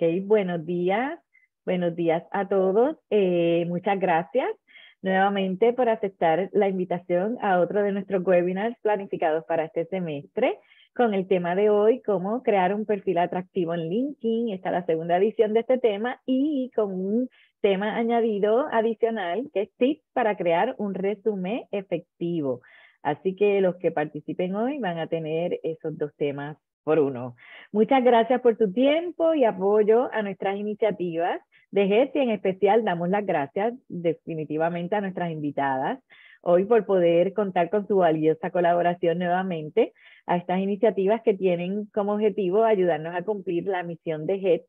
Ok, buenos días. Buenos días a todos. Eh, muchas gracias nuevamente por aceptar la invitación a otro de nuestros webinars planificados para este semestre con el tema de hoy, cómo crear un perfil atractivo en LinkedIn. Esta es la segunda edición de este tema y con un tema añadido adicional que es tips para crear un resumen efectivo. Así que los que participen hoy van a tener esos dos temas por uno. Muchas gracias por tu tiempo y apoyo a nuestras iniciativas de GES y en especial damos las gracias definitivamente a nuestras invitadas hoy por poder contar con su valiosa colaboración nuevamente a estas iniciativas que tienen como objetivo ayudarnos a cumplir la misión de GES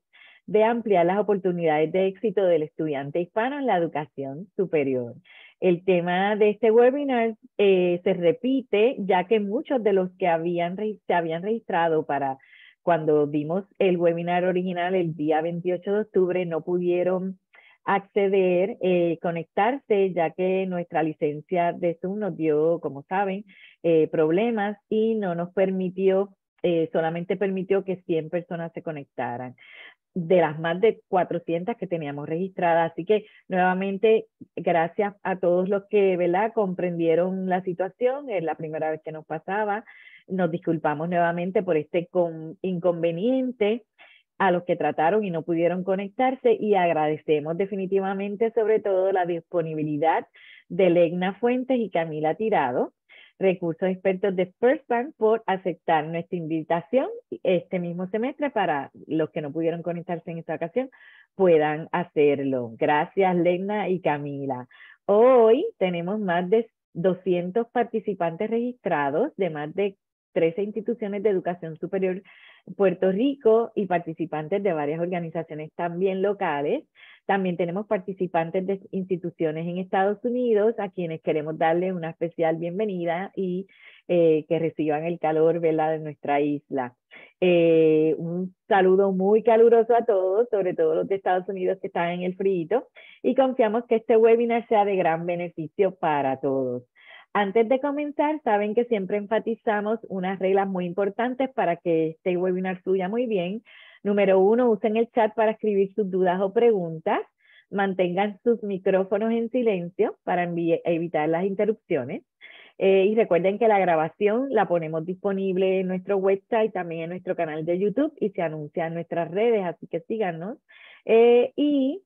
de ampliar las oportunidades de éxito del estudiante hispano en la educación superior. El tema de este webinar eh, se repite ya que muchos de los que habían, se habían registrado para cuando dimos el webinar original el día 28 de octubre no pudieron acceder, eh, conectarse, ya que nuestra licencia de Zoom nos dio, como saben, eh, problemas y no nos permitió, solamente permitió que 100 personas se conectaran de las más de 400 que teníamos registradas. Así que nuevamente, gracias a todos los que ¿verdad? comprendieron la situación, es la primera vez que nos pasaba. Nos disculpamos nuevamente por este inconveniente a los que trataron y no pudieron conectarse y agradecemos definitivamente sobre todo la disponibilidad de Legna Fuentes y Camila Tirado, recursos expertos de First Bank por aceptar nuestra invitación este mismo semestre para los que no pudieron conectarse en esta ocasión puedan hacerlo. Gracias, Lena y Camila. Hoy tenemos más de 200 participantes registrados de más de 13 instituciones de educación superior Puerto Rico y participantes de varias organizaciones también locales. También tenemos participantes de instituciones en Estados Unidos a quienes queremos darle una especial bienvenida y eh, que reciban el calor de nuestra isla. Eh, un saludo muy caluroso a todos, sobre todo los de Estados Unidos que están en el frío, y confiamos que este webinar sea de gran beneficio para todos. Antes de comenzar, saben que siempre enfatizamos unas reglas muy importantes para que este webinar fluya muy bien. Número uno, usen el chat para escribir sus dudas o preguntas. Mantengan sus micrófonos en silencio para evitar las interrupciones. Eh, y recuerden que la grabación la ponemos disponible en nuestro website, también en nuestro canal de YouTube y se anuncia en nuestras redes, así que síganos. Eh, y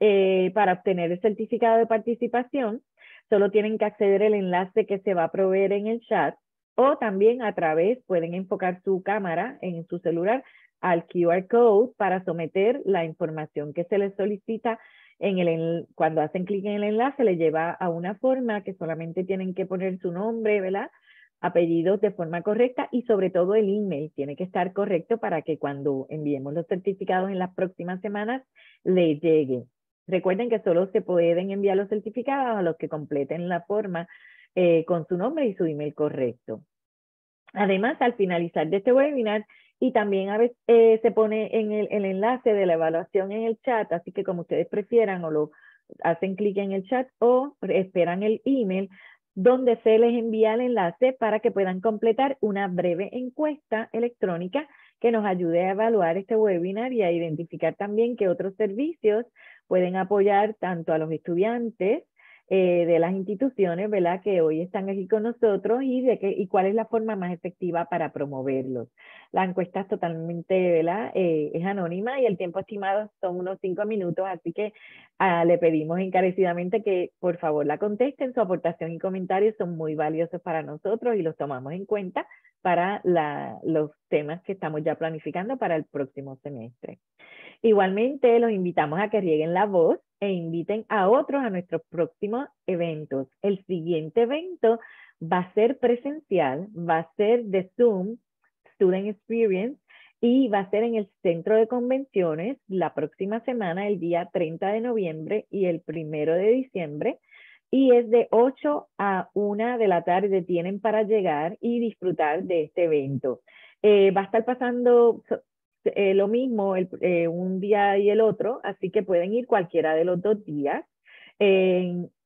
eh, para obtener el certificado de participación, solo tienen que acceder al enlace que se va a proveer en el chat o también a través, pueden enfocar su cámara en su celular al QR code para someter la información que se les solicita en el, cuando hacen clic en el enlace, le lleva a una forma que solamente tienen que poner su nombre, ¿verdad? apellidos de forma correcta y sobre todo el email tiene que estar correcto para que cuando enviemos los certificados en las próximas semanas le llegue. Recuerden que solo se pueden enviar los certificados a los que completen la forma eh, con su nombre y su email correcto. Además, al finalizar de este webinar, y también a veces eh, se pone en el, el, enlace de la evaluación en el chat, así que como ustedes prefieran o lo hacen clic en el chat o esperan el email, donde se les envía el enlace para que puedan completar una breve encuesta electrónica que nos ayude a evaluar este webinar y a identificar también qué otros servicios pueden apoyar tanto a los estudiantes eh, de las instituciones, ¿verdad? Que hoy están aquí con nosotros y, de qué y cuál es la forma más efectiva para promoverlos. La encuesta es totalmente, ¿verdad? Eh, es anónima y el tiempo estimado son unos cinco minutos, así que ah, le pedimos encarecidamente que por favor la contesten. Su aportación y comentarios son muy valiosos para nosotros y los tomamos en cuenta para los temas que estamos ya planificando para el próximo semestre. Igualmente, los invitamos a que rieguen la voz e inviten a otros a nuestros próximos eventos. El siguiente evento va a ser presencial, va a ser de Zoom, Student Experience, y va a ser en el centro de convenciones la próxima semana, el día 30 de noviembre y el primero de diciembre. Y es de 8 a 1 de la tarde, tienen para llegar y disfrutar de este evento. Eh, va a estar pasando eh, lo mismo eh, un día y el otro, así que pueden ir cualquiera de los dos días.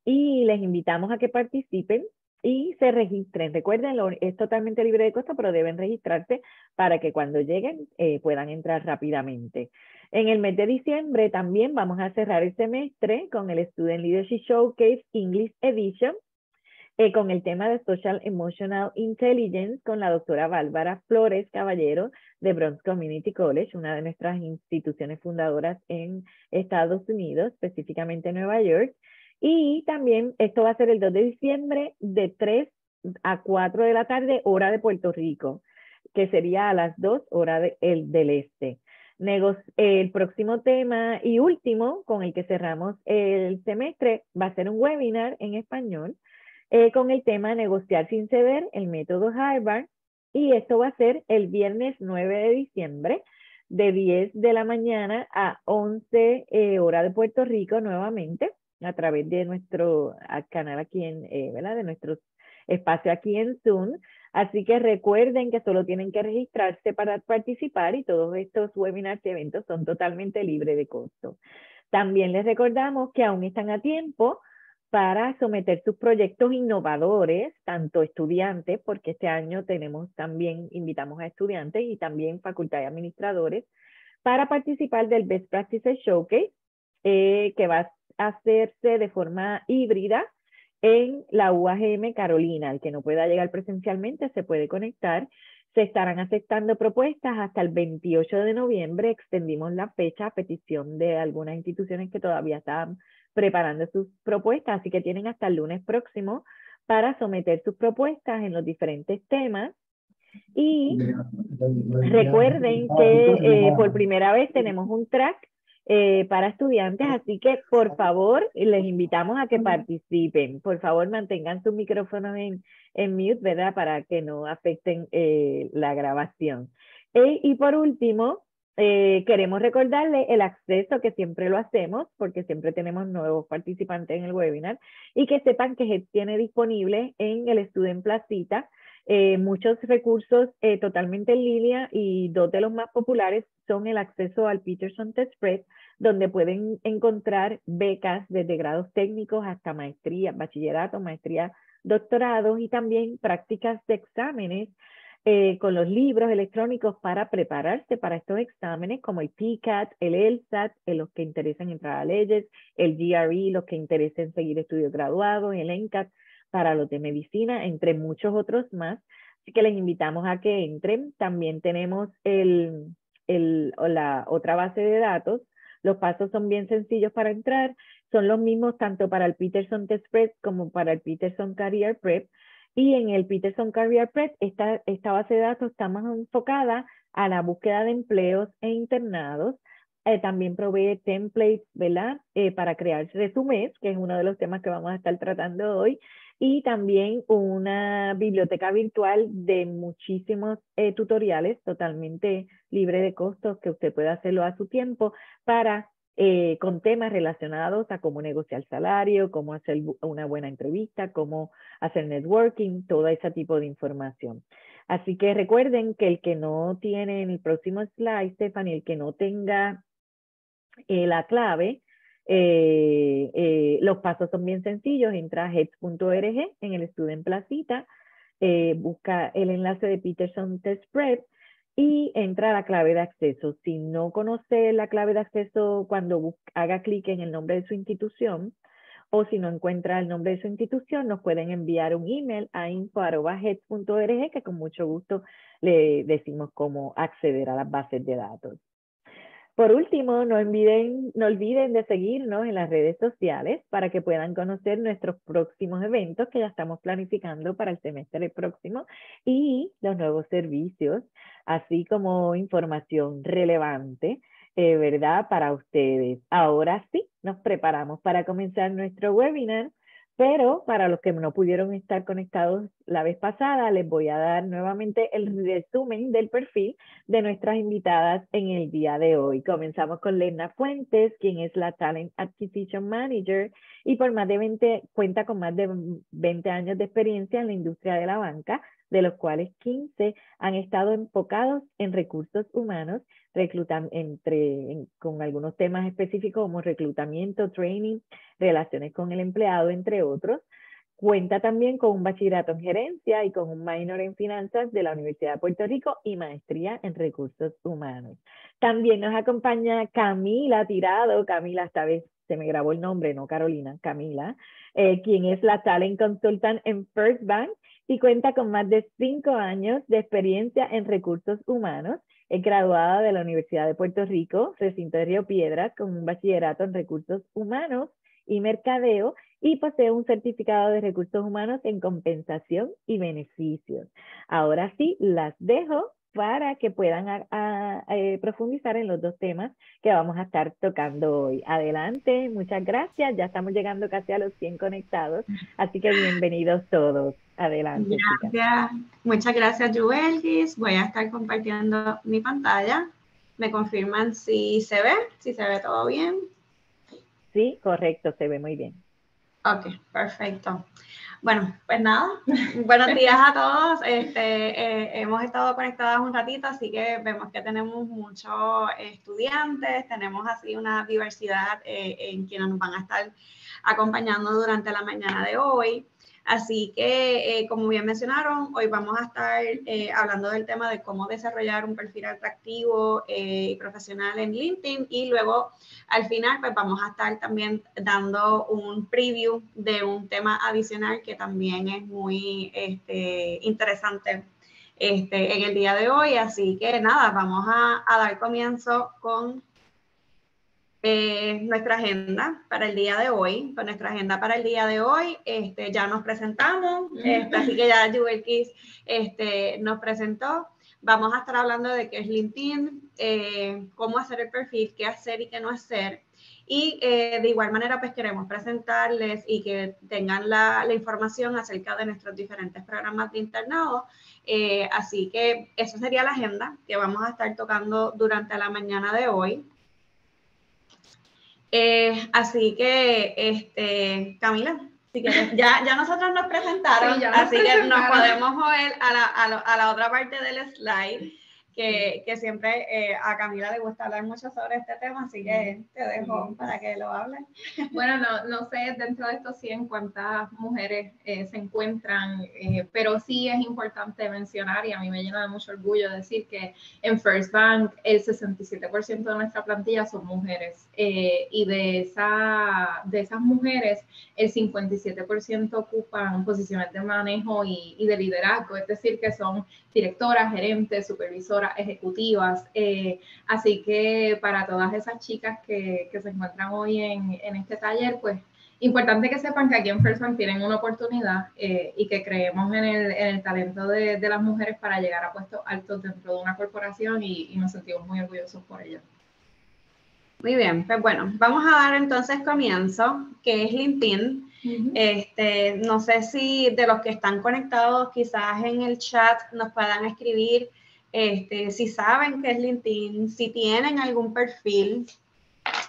y les invitamos a que participen. y se registren. Recuerden, es totalmente libre de costo, pero deben registrarse para que cuando lleguen eh, puedan entrar rápidamente. En el mes de diciembre también vamos a cerrar el semestre con el Student Leadership Showcase English Edition, eh, con el tema de Social Emotional Intelligence con la doctora Bárbara Flores Caballero de Bronx Community College, una de nuestras instituciones fundadoras en Estados Unidos, específicamente en Nueva York. Y también esto va a ser el 2 de diciembre de 3 a 4 de la tarde, hora de Puerto Rico, que sería a las 2 hora el, del este. el próximo tema y último con el que cerramos el semestre va a ser un webinar en español eh, con el tema Negociar sin ceder, el método Harvard. Y esto va a ser el viernes 9 de diciembre de 10 de la mañana a 11 eh, hora de Puerto Rico nuevamente a través de nuestro canal aquí en, eh. De nuestro espacio aquí en Zoom. Así que recuerden que solo tienen que registrarse para participar y todos estos webinars y eventos son totalmente libres de costo. También les recordamos que aún están a tiempo para someter sus proyectos innovadores, tanto estudiantes, porque este año tenemos también, invitamos a estudiantes y también facultad de administradores, para participar del Best Practices Showcase, eh, que va hacerse de forma híbrida en la UAGM Carolina. El que no pueda llegar presencialmente se puede conectar. Se estarán aceptando propuestas hasta el 28 de noviembre. Extendimos la fecha a petición de algunas instituciones que todavía están preparando sus propuestas, así que tienen hasta el lunes próximo para someter sus propuestas en los diferentes temas. Y recuerden que eh, por primera vez tenemos un track eh, para estudiantes, así que por favor les invitamos a que participen. Por favor mantengan sus micrófonos en, en mute, ¿verdad? Para que no afecten eh, la grabación. Eh, y por último, queremos recordarles el acceso que siempre lo hacemos, porque siempre tenemos nuevos participantes en el webinar, y que sepan que tiene disponible en el Student Placita eh, muchos recursos eh, totalmente en línea y dos de los más populares son el acceso al Peterson Test Prep, donde pueden encontrar becas desde grados técnicos hasta maestría, bachillerato, maestría, doctorado y también prácticas de exámenes eh, con los libros electrónicos para prepararse para estos exámenes como el PCAT, el LSAT, en los que interesen entrar a leyes, el GRE, los que interesen seguir estudios graduados, el NCAT, para los de medicina, entre muchos otros más. Así que les invitamos a que entren. También tenemos la otra base de datos. Los pasos son bien sencillos para entrar. Son los mismos tanto para el Peterson Test Prep como para el Peterson Career Prep. Y en el Peterson Career Prep, esta, esta base de datos está más enfocada a la búsqueda de empleos e internados. Eh, también provee templates, ¿verdad? Eh, para crear resúmenes, que es uno de los temas que vamos a estar tratando hoy y también una biblioteca virtual de muchísimos eh, tutoriales totalmente libre de costos que usted puede hacerlo a su tiempo para eh, con temas relacionados a cómo negociar salario, cómo hacer una buena entrevista, cómo hacer networking, todo ese tipo de información. Así que recuerden que el que no tiene en el próximo slide, Stephanie, el que no tenga eh, la clave, eh, los pasos son bien sencillos, entra a heads.org en el Student Placita, busca el enlace de Peterson Test Prep y entra a la clave de acceso. Si no conoce la clave de acceso cuando haga clic en el nombre de su institución o si no encuentra el nombre de su institución, nos pueden enviar un email a info.heads.org que con mucho gusto le decimos cómo acceder a las bases de datos. Por último, no olviden, no olviden de seguirnos en las redes sociales para que puedan conocer nuestros próximos eventos que ya estamos planificando para el semestre próximo y los nuevos servicios, así como información relevante, eh, ¿verdad? Para ustedes. Ahora sí, nos preparamos para comenzar nuestro webinar pero para los que no pudieron estar conectados la vez pasada, les voy a dar nuevamente el resumen del perfil de nuestras invitadas en el día de hoy. Comenzamos con Lena Fuentes, quien es la Talent Acquisition Manager y por más de 20, cuenta con más de 20 años de experiencia en la industria de la banca, de los cuales 15 han estado enfocados en recursos humanos, reclutan entre, con algunos temas específicos como reclutamiento, training, relaciones con el empleado, entre otros. Cuenta también con un bachillerato en gerencia y con un minor en finanzas de la Universidad de Puerto Rico y maestría en recursos humanos. También nos acompaña Camila Tirado. Camila, esta vez se me grabó el nombre, no Carolina, Camila, eh, quien es la Talent Consultant en First Bank y cuenta con más de cinco años de experiencia en recursos humanos. Es graduada de la Universidad de Puerto Rico, recinto de Río Piedras, con un bachillerato en recursos humanos y mercadeo y posee un certificado de recursos humanos en compensación y beneficios. Ahora sí, las dejo para que puedan eh, profundizar en los dos temas que vamos a estar tocando hoy. Adelante, muchas gracias. Ya estamos llegando casi a los 100 conectados, así que bienvenidos todos. Adelante. Gracias. Muchas gracias, Juelgis. Voy a estar compartiendo mi pantalla. Me confirman si se ve, si se ve todo bien. Sí, correcto, se ve muy bien. Ok, perfecto. Bueno, pues nada, buenos días a todos. Este, eh, hemos estado conectadas un ratito, así que vemos que tenemos muchos estudiantes, tenemos así una diversidad eh, en quienes nos van a estar acompañando durante la mañana de hoy. Así que, eh, como bien mencionaron, hoy vamos a estar eh, hablando del tema de cómo desarrollar un perfil atractivo eh, y profesional en LinkedIn y luego al final pues vamos a estar también dando un preview de un tema adicional que también es muy este, interesante este, en el día de hoy. Así que nada, vamos a dar comienzo con eh, nuestra agenda para el día de hoy. Con nuestra agenda para el día de hoy, este, ya nos presentamos, este, así que ya Jubel Kiss este, nos presentó. Vamos a estar hablando de qué es LinkedIn, eh, cómo hacer el perfil, qué hacer y qué no hacer. Y eh, de igual manera, pues queremos presentarles y que tengan la, la información acerca de nuestros diferentes programas de internado. así que eso sería la agenda que vamos a estar tocando durante la mañana de hoy. Eh, así que, este, Camila, ya, ya nosotros nos presentaron, así que nos podemos mover a la, a, a la otra parte del slide que, que siempre eh, a Camila le gusta hablar mucho sobre este tema, así que te dejo para que lo hables. Bueno, no, no sé dentro de estos 100 cuántas mujeres eh, se encuentran, eh, pero sí es importante mencionar y a mí me llena de mucho orgullo decir que en First Bank el 67% de nuestra plantilla son mujeres y de, esa, de esas mujeres el 57% ocupan posiciones de manejo y, y de liderazgo, es decir, que son directoras, gerentes, supervisoras, ejecutivas. Eh, así que para todas esas chicas que, que se encuentran hoy en, en, este taller, pues importante que sepan que aquí en First tienen una oportunidad eh, y que creemos en el, en el talento de, de, las mujeres para llegar a puestos altos dentro de una corporación y, y nos sentimos muy orgullosos por ello. Muy bien, pues bueno, vamos a dar entonces comienzo, que es LinkedIn este, no sé si de los que están conectados quizás en el chat nos puedan escribir este, si saben qué es LinkedIn, si tienen algún perfil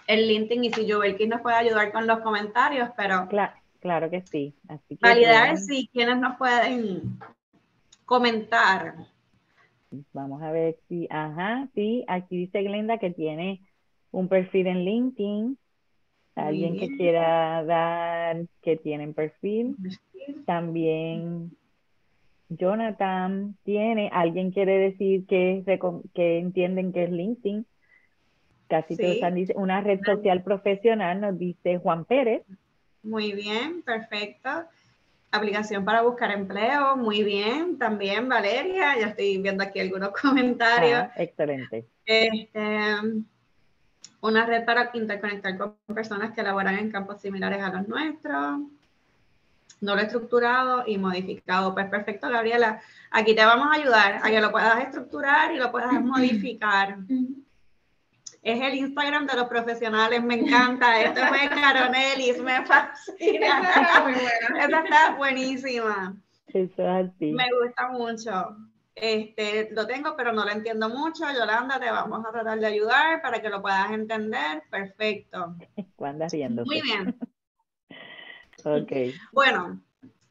en LinkedIn y si Jovelkin nos puede ayudar con los comentarios, pero... Claro, claro que sí. Así que validar si quienes nos pueden comentar. Vamos a ver si, ajá, sí, aquí dice Glenda que tiene un perfil en LinkedIn. Alguien que quiera dar que tienen perfil. También Jonathan tiene. Alguien quiere decir que, que entienden que es LinkedIn. Casi todos están diciendo una red social profesional, nos dice Juan Pérez. Muy bien, perfecto. Aplicación para buscar empleo, muy bien. También Valeria, ya estoy viendo aquí algunos comentarios. Ah, excelente. Este, una red para interconectar con personas que laboran en campos similares a los nuestros, no lo estructurado y modificado. Pues perfecto, Gabriela. Aquí te vamos a ayudar a que lo puedas estructurar y lo puedas modificar. Es el Instagram de los profesionales, me encanta. Esto fue Caronelis, me fascina. Esta está buenísima. Me gusta mucho. Este, lo tengo, pero no lo entiendo mucho. Yolanda, te vamos a tratar de ayudar para que lo puedas entender. Perfecto. Cuando riendo. Muy bien. Ok. Bueno,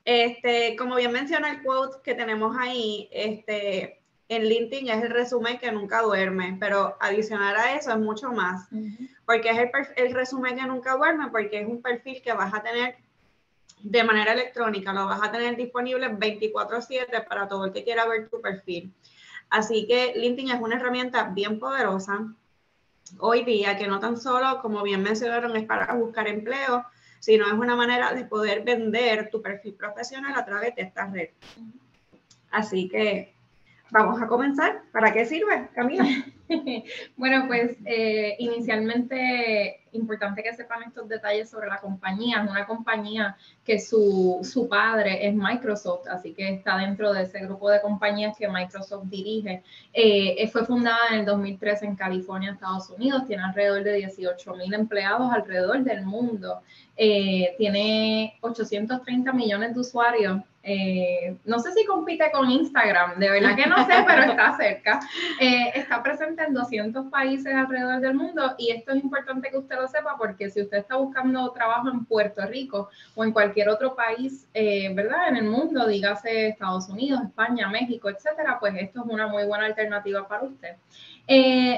este, como bien menciona el quote que tenemos ahí, este, en LinkedIn es el resumen que nunca duerme, pero adicional a eso es mucho más, porque es el, el resumen que nunca duerme, porque es un perfil que vas a tener de manera electrónica. Lo vas a tener disponible 24/7 para todo el que quiera ver tu perfil. Así que LinkedIn es una herramienta bien poderosa hoy día que no tan solo, como bien mencionaron, es para buscar empleo, sino es una manera de poder vender tu perfil profesional a través de esta red. Así que vamos a comenzar. ¿Para qué sirve, Camila? bueno, pues eh, inicialmente importante que sepan estos detalles sobre la compañía. Es una compañía que su, su, padre es Microsoft, así que está dentro de ese grupo de compañías que Microsoft dirige. Eh, fue fundada en el 2003 en California, Estados Unidos. Tiene alrededor de 18 mil empleados alrededor del mundo. Eh, tiene 830 millones de usuarios eh, no sé si compite con Instagram, de verdad que no sé, pero está cerca. Está presente en 200 países alrededor del mundo y esto es importante que usted lo sepa porque si usted está buscando trabajo en Puerto Rico o en cualquier otro país, eh, ¿verdad? En el mundo, dígase Estados Unidos, España, México, etcétera, pues esto es una muy buena alternativa para usted.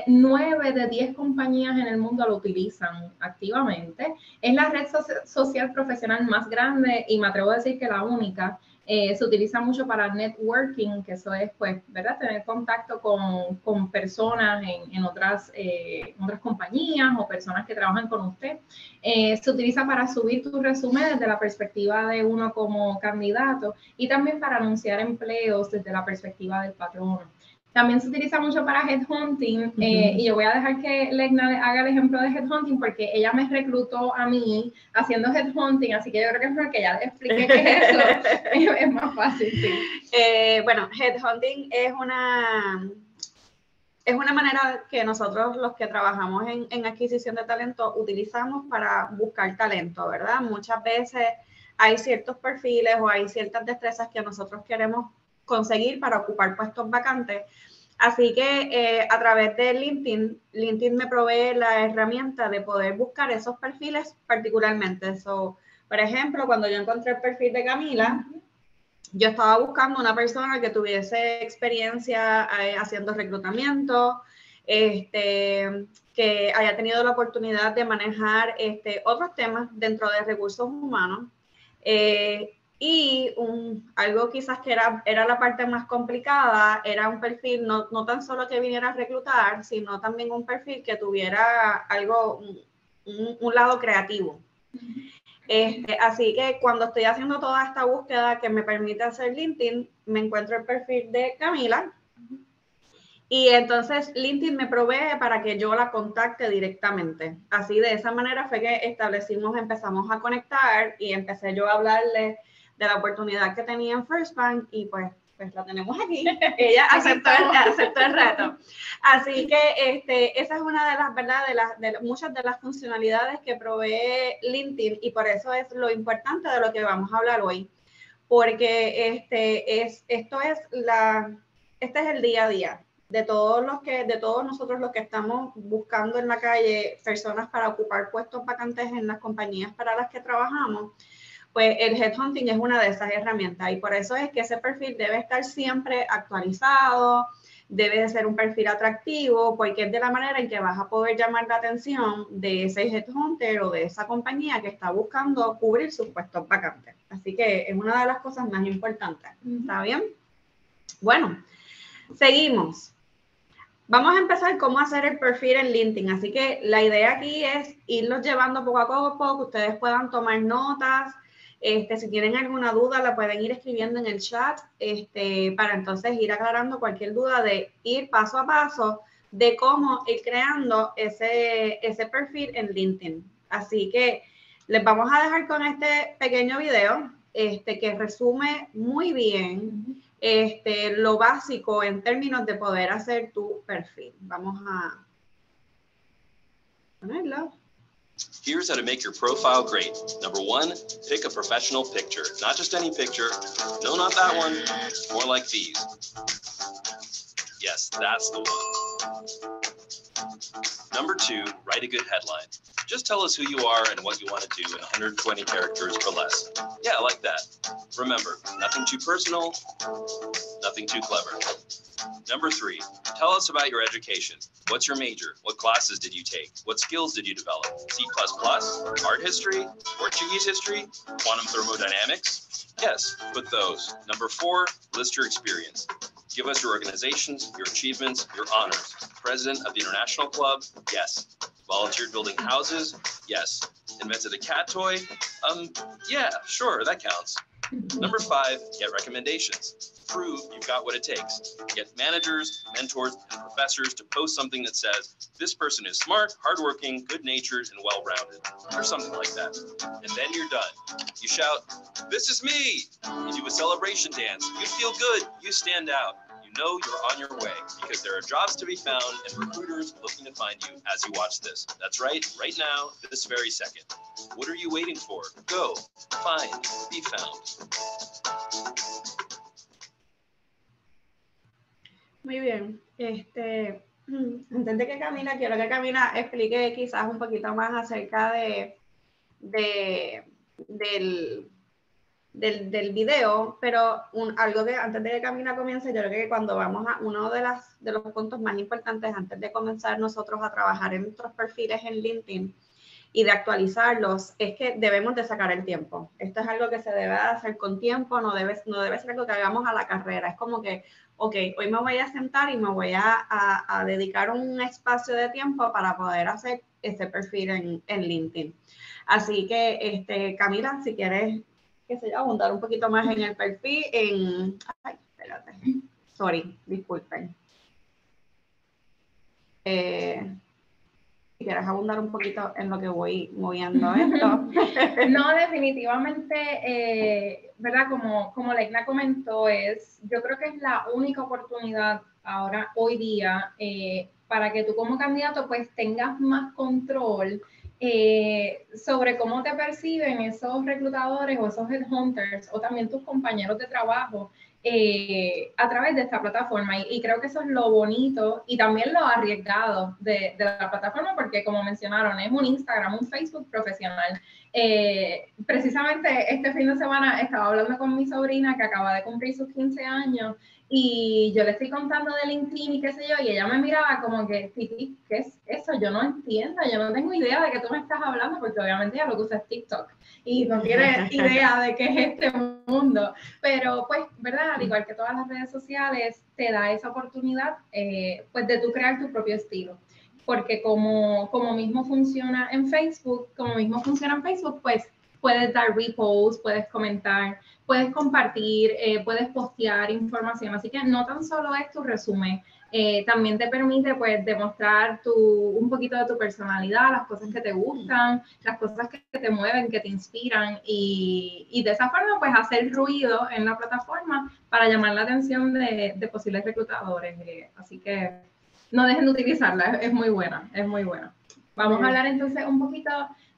Nueve de diez compañías en el mundo lo utilizan activamente. Es la red social profesional más grande y me atrevo a decir que la única eh, se utiliza mucho para networking, que eso es, pues, ¿verdad? Tener contacto con, con personas en, en otras, eh, otras compañías o personas que trabajan con usted. Eh, se utiliza para subir tu resumen desde la perspectiva de uno como candidato y también para anunciar empleos desde la perspectiva del patrono. También se utiliza mucho para headhunting eh, y yo voy a dejar que Legna haga el ejemplo de headhunting porque ella me reclutó a mí haciendo headhunting, así que yo creo que es porque ella le explique qué es eso, es más fácil. Eh, bueno, headhunting es una, es una manera que nosotros los que trabajamos en, en adquisición de talento utilizamos para buscar talento, ¿verdad? Muchas veces hay ciertos perfiles o hay ciertas destrezas que nosotros queremos conseguir para ocupar puestos vacantes. Así que eh, a través de LinkedIn, LinkedIn me provee la herramienta de poder buscar esos perfiles particularmente. So, por ejemplo, cuando yo encontré el perfil de Camila, yo estaba buscando una persona que tuviese experiencia eh, haciendo reclutamiento, este, que haya tenido la oportunidad de manejar este, otros temas dentro de recursos humanos. Eh, y un, algo quizás que era, era la parte más complicada, era un perfil no, no, tan solo que viniera a reclutar, sino también un perfil que tuviera algo, un, un lado creativo. Este, así que cuando estoy haciendo toda esta búsqueda que me permite hacer LinkedIn, me encuentro el perfil de Camila. Y entonces LinkedIn me provee para que yo la contacte directamente. Así de esa manera fue que establecimos, empezamos a conectar y empecé yo a hablarle de la oportunidad que tenía en First Bank y pues, pues la tenemos aquí. Ella aceptó, aceptó el reto. Así que este, esa es una de las, ¿verdad? De, las, de muchas de las funcionalidades que provee LinkedIn y por eso es lo importante de lo que vamos a hablar hoy. Porque este, es, esto es la, este es el día a día de todos los que, de todos nosotros los que estamos buscando en la calle personas para ocupar puestos vacantes en las compañías para las que trabajamos pues el headhunting es una de esas herramientas y por eso es que ese perfil debe estar siempre actualizado, debe de ser un perfil atractivo, porque es de la manera en que vas a poder llamar la atención de ese headhunter o de esa compañía que está buscando cubrir sus puestos vacantes. Así que es una de las cosas más importantes. ¿Está bien? Bueno, seguimos. Vamos a empezar cómo hacer el perfil en LinkedIn. Así que la idea aquí es irlos llevando poco a poco, que ustedes puedan tomar notas, este, si tienen alguna duda, la pueden ir escribiendo en el chat este, para entonces ir aclarando cualquier duda de ir paso a paso de cómo ir creando ese, ese perfil en LinkedIn. Así que les vamos a dejar con este pequeño video este, que resume muy bien lo básico en términos de poder hacer tu perfil. Vamos a ponerlo. Here's how to make your profile great. Number one, pick a professional picture. Not just any picture. No, not that one. More like these. Yes, that's the one. Number two, write a good headline. Just tell us who you are and what you want to do in 120 characters or less. Yeah, I like that. Remember, nothing too personal, nothing too clever. Number three, tell us about your education. What's your major? What classes did you take? What skills did you develop? C++, art history, Portuguese history, quantum thermodynamics? Yes, put those. Number four, list your experience. Give us your organizations, your achievements, your honors. President of the International Club? Yes. Volunteered building houses? Yes. Invented a cat toy? Um, yeah, sure, that counts. Number five, get recommendations. Prove you've got what it takes. Get managers, mentors, and professors to post something that says, this person is smart, hardworking, good natured, and well rounded, or something like that. And then you're done. You shout, This is me! You do a celebration dance. You feel good. You stand out. You know you're on your way because there are jobs to be found and recruiters looking to find you as you watch this. That's right, right now, this very second. What are you waiting for? Go, find, be found. Muy bien. Este, antes de que Camila, quiero que Camila explique quizás un poquito más acerca de, de del, del, del, video, pero un, algo que antes de que Camila comience, yo creo que cuando vamos a uno de, las, de los puntos más importantes antes de comenzar nosotros a trabajar en nuestros perfiles en LinkedIn y de actualizarlos, es que debemos de sacar el tiempo. Esto es algo que se debe hacer con tiempo, no debe, no debe ser algo que hagamos a la carrera. Es como que, ok, hoy me voy a sentar y me voy a, a, dedicar un espacio de tiempo para poder hacer este perfil en, en LinkedIn. Así que, este, Camila, si quieres, qué sé yo, abundar un poquito más en el perfil, en... Ay, espérate. Sorry, disculpen. Eh, si quieres abundar un poquito en lo que voy moviendo esto. no, definitivamente, eh, ¿verdad? Como, como Leigna comentó, es, yo creo que es la única oportunidad ahora, hoy día, eh, para que tú como candidato pues tengas más control eh, sobre cómo te perciben esos reclutadores o esos headhunters o también tus compañeros de trabajo eh, a través de esta plataforma. Y, creo que eso es lo bonito y también lo arriesgado de, de, la plataforma, porque como mencionaron, es un Instagram, un Facebook profesional. Eh, precisamente este fin de semana estaba hablando con mi sobrina que acaba de cumplir sus 15 años y yo le estoy contando de LinkedIn y qué sé yo, y ella me miraba como que, Titi, ¿qué es eso? Yo no entiendo, yo no tengo idea de qué tú me estás hablando, porque obviamente ya lo que usa es TikTok y no tiene idea de qué es este mundo. Pero pues, ¿verdad? Al igual que todas las redes sociales, te da esa oportunidad eh, pues de tú crear tu propio estilo. Porque como, como mismo funciona en Facebook, como mismo funciona en Facebook, pues puedes dar repost, puedes comentar, puedes compartir, eh, puedes postear información. Así que no tan solo es tu resumen, eh, también te permite pues demostrar tu, un poquito de tu personalidad, las cosas que te gustan, las cosas que te mueven, que te inspiran y, y de esa forma pues hacer ruido en la plataforma para llamar la atención de, de posibles reclutadores. Eh, así que no dejen de utilizarla, es, es muy buena, es muy buena. Vamos a hablar entonces un poquito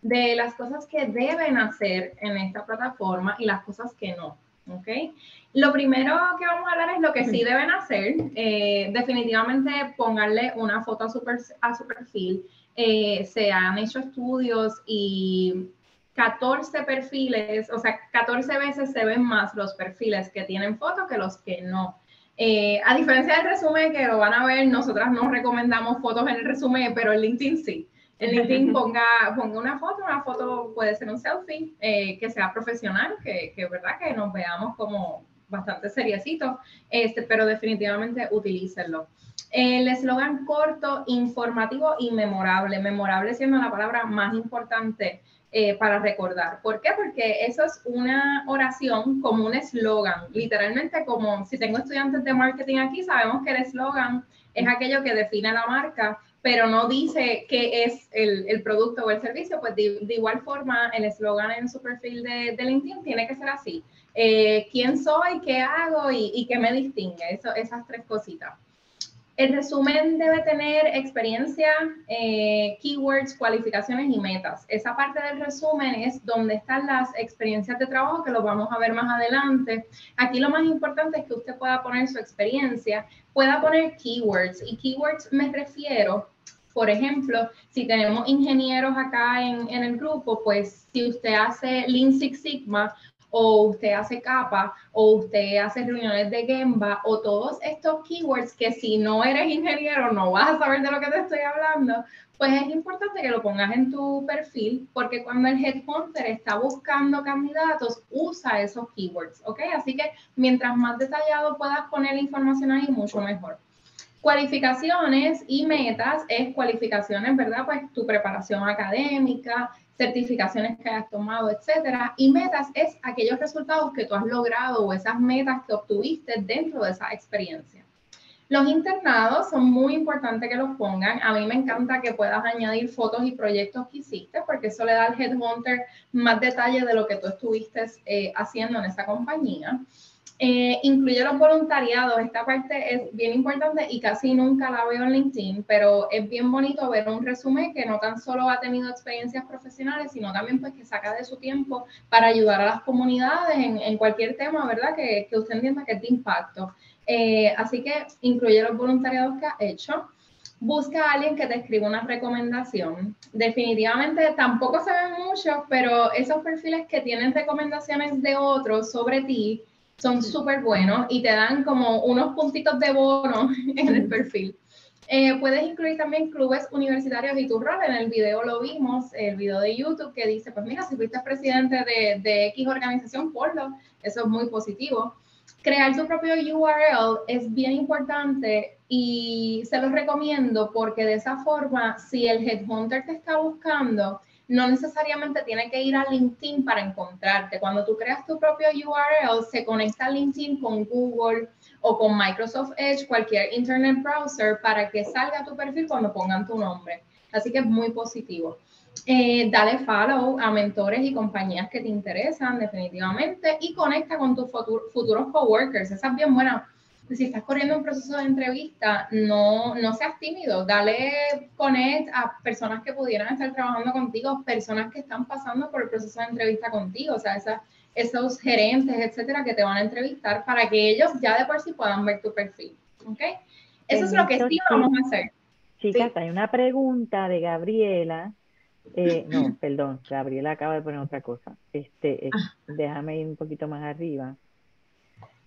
de las cosas que deben hacer en esta plataforma y las cosas que no. ¿ok? Lo primero que vamos a hablar es lo que sí deben hacer. Eh, definitivamente pónganle una foto a su, a su perfil. Eh, se han hecho estudios y 14 perfiles, o sea, 14 veces se ven más los perfiles que tienen foto que los que no. Eh, a diferencia del resumen que lo van a ver, nosotras no recomendamos fotos en el resumen, pero en LinkedIn sí. En LinkedIn ponga, ponga una foto, una foto puede ser un selfie, eh, que sea profesional, que, que verdad que nos veamos como bastante seriecitos, este, pero definitivamente utilícenlo. El eslogan corto, informativo y memorable, memorable siendo la palabra más importante eh, para recordar. ¿Por qué? Porque eso es una oración como un eslogan, literalmente como si tengo estudiantes de marketing aquí, sabemos que el eslogan es aquello que define la marca, pero no dice qué es el, producto o el servicio, pues de, igual forma el eslogan en su perfil de, LinkedIn tiene que ser así. Eh, ¿Quién soy? ¿Qué hago? Y, qué me distingue? Esas tres cositas. El resumen debe tener experiencia, eh, keywords, cualificaciones y metas. Esa parte del resumen es donde están las experiencias de trabajo que lo vamos a ver más adelante. Aquí lo más importante es que usted pueda poner su experiencia, pueda poner keywords. Y keywords me refiero, por ejemplo, si tenemos ingenieros acá en, el grupo, pues si usted hace Lean Six Sigma, o usted hace capa, o usted hace reuniones de Gemba, o todos estos keywords que si no eres ingeniero no vas a saber de lo que te estoy hablando, pues es importante que lo pongas en tu perfil, porque cuando el headhunter está buscando candidatos, usa esos keywords, ¿ok? Así que mientras más detallado puedas poner la información ahí, mucho mejor. Cualificaciones y metas es cualificaciones, ¿verdad? Pues tu preparación académica, certificaciones que hayas tomado, etcétera. Y metas es aquellos resultados que tú has logrado o esas metas que obtuviste dentro de esa experiencia. Los internados son muy importantes que los pongan. A mí me encanta que puedas añadir fotos y proyectos que hiciste porque eso le da al headhunter más detalle de lo que tú estuviste eh, haciendo en esa compañía. Eh, incluye los voluntariados, esta parte es bien importante y casi nunca la veo en LinkedIn, pero es bien bonito ver un resumen que no tan solo ha tenido experiencias profesionales, sino también pues que saca de su tiempo para ayudar a las comunidades en, cualquier tema, ¿verdad? Que, que, usted entienda que es de impacto. Eh, así que incluye los voluntariados que ha hecho. Busca a alguien que te escriba una recomendación. Definitivamente tampoco se ven muchos, pero esos perfiles que tienen recomendaciones de otros sobre ti, son súper buenos y te dan como unos puntitos de bono en el perfil. Eh, puedes incluir también clubes universitarios y tu rol. En el video lo vimos, el video de YouTube que dice, pues mira, si fuiste presidente de, de X organización, ponlo. Eso es muy positivo. Crear tu propio URL es bien importante y se los recomiendo porque de esa forma, si el headhunter te está buscando, no necesariamente tiene que ir a LinkedIn para encontrarte. Cuando tú creas tu propio URL, se conecta LinkedIn con Google o con Microsoft Edge, cualquier Internet browser, para que salga tu perfil cuando pongan tu nombre. Así que es muy positivo. Eh, dale follow a mentores y compañías que te interesan definitivamente y conecta con tus futuros coworkers. Esa es bien buena si estás corriendo un proceso de entrevista, no, no seas tímido, dale connect a personas que pudieran estar trabajando contigo, personas que están pasando por el proceso de entrevista contigo, o sea, esas, esos gerentes, etcétera, que te van a entrevistar para que ellos ya de por sí puedan ver tu perfil. ¿Ok? Eso es lo que sí vamos a hacer. Chicas, hay una pregunta de Gabriela. Eh, no, perdón, Gabriela acaba de poner otra cosa. Este, ah. déjame ir un poquito más arriba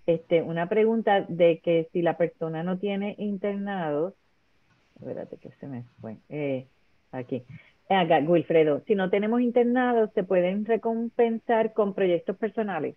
este, una pregunta de que si la persona no tiene internados, espérate que se me fue, eh, aquí, Acá, Wilfredo, si no tenemos internados, ¿se pueden recompensar con proyectos personales?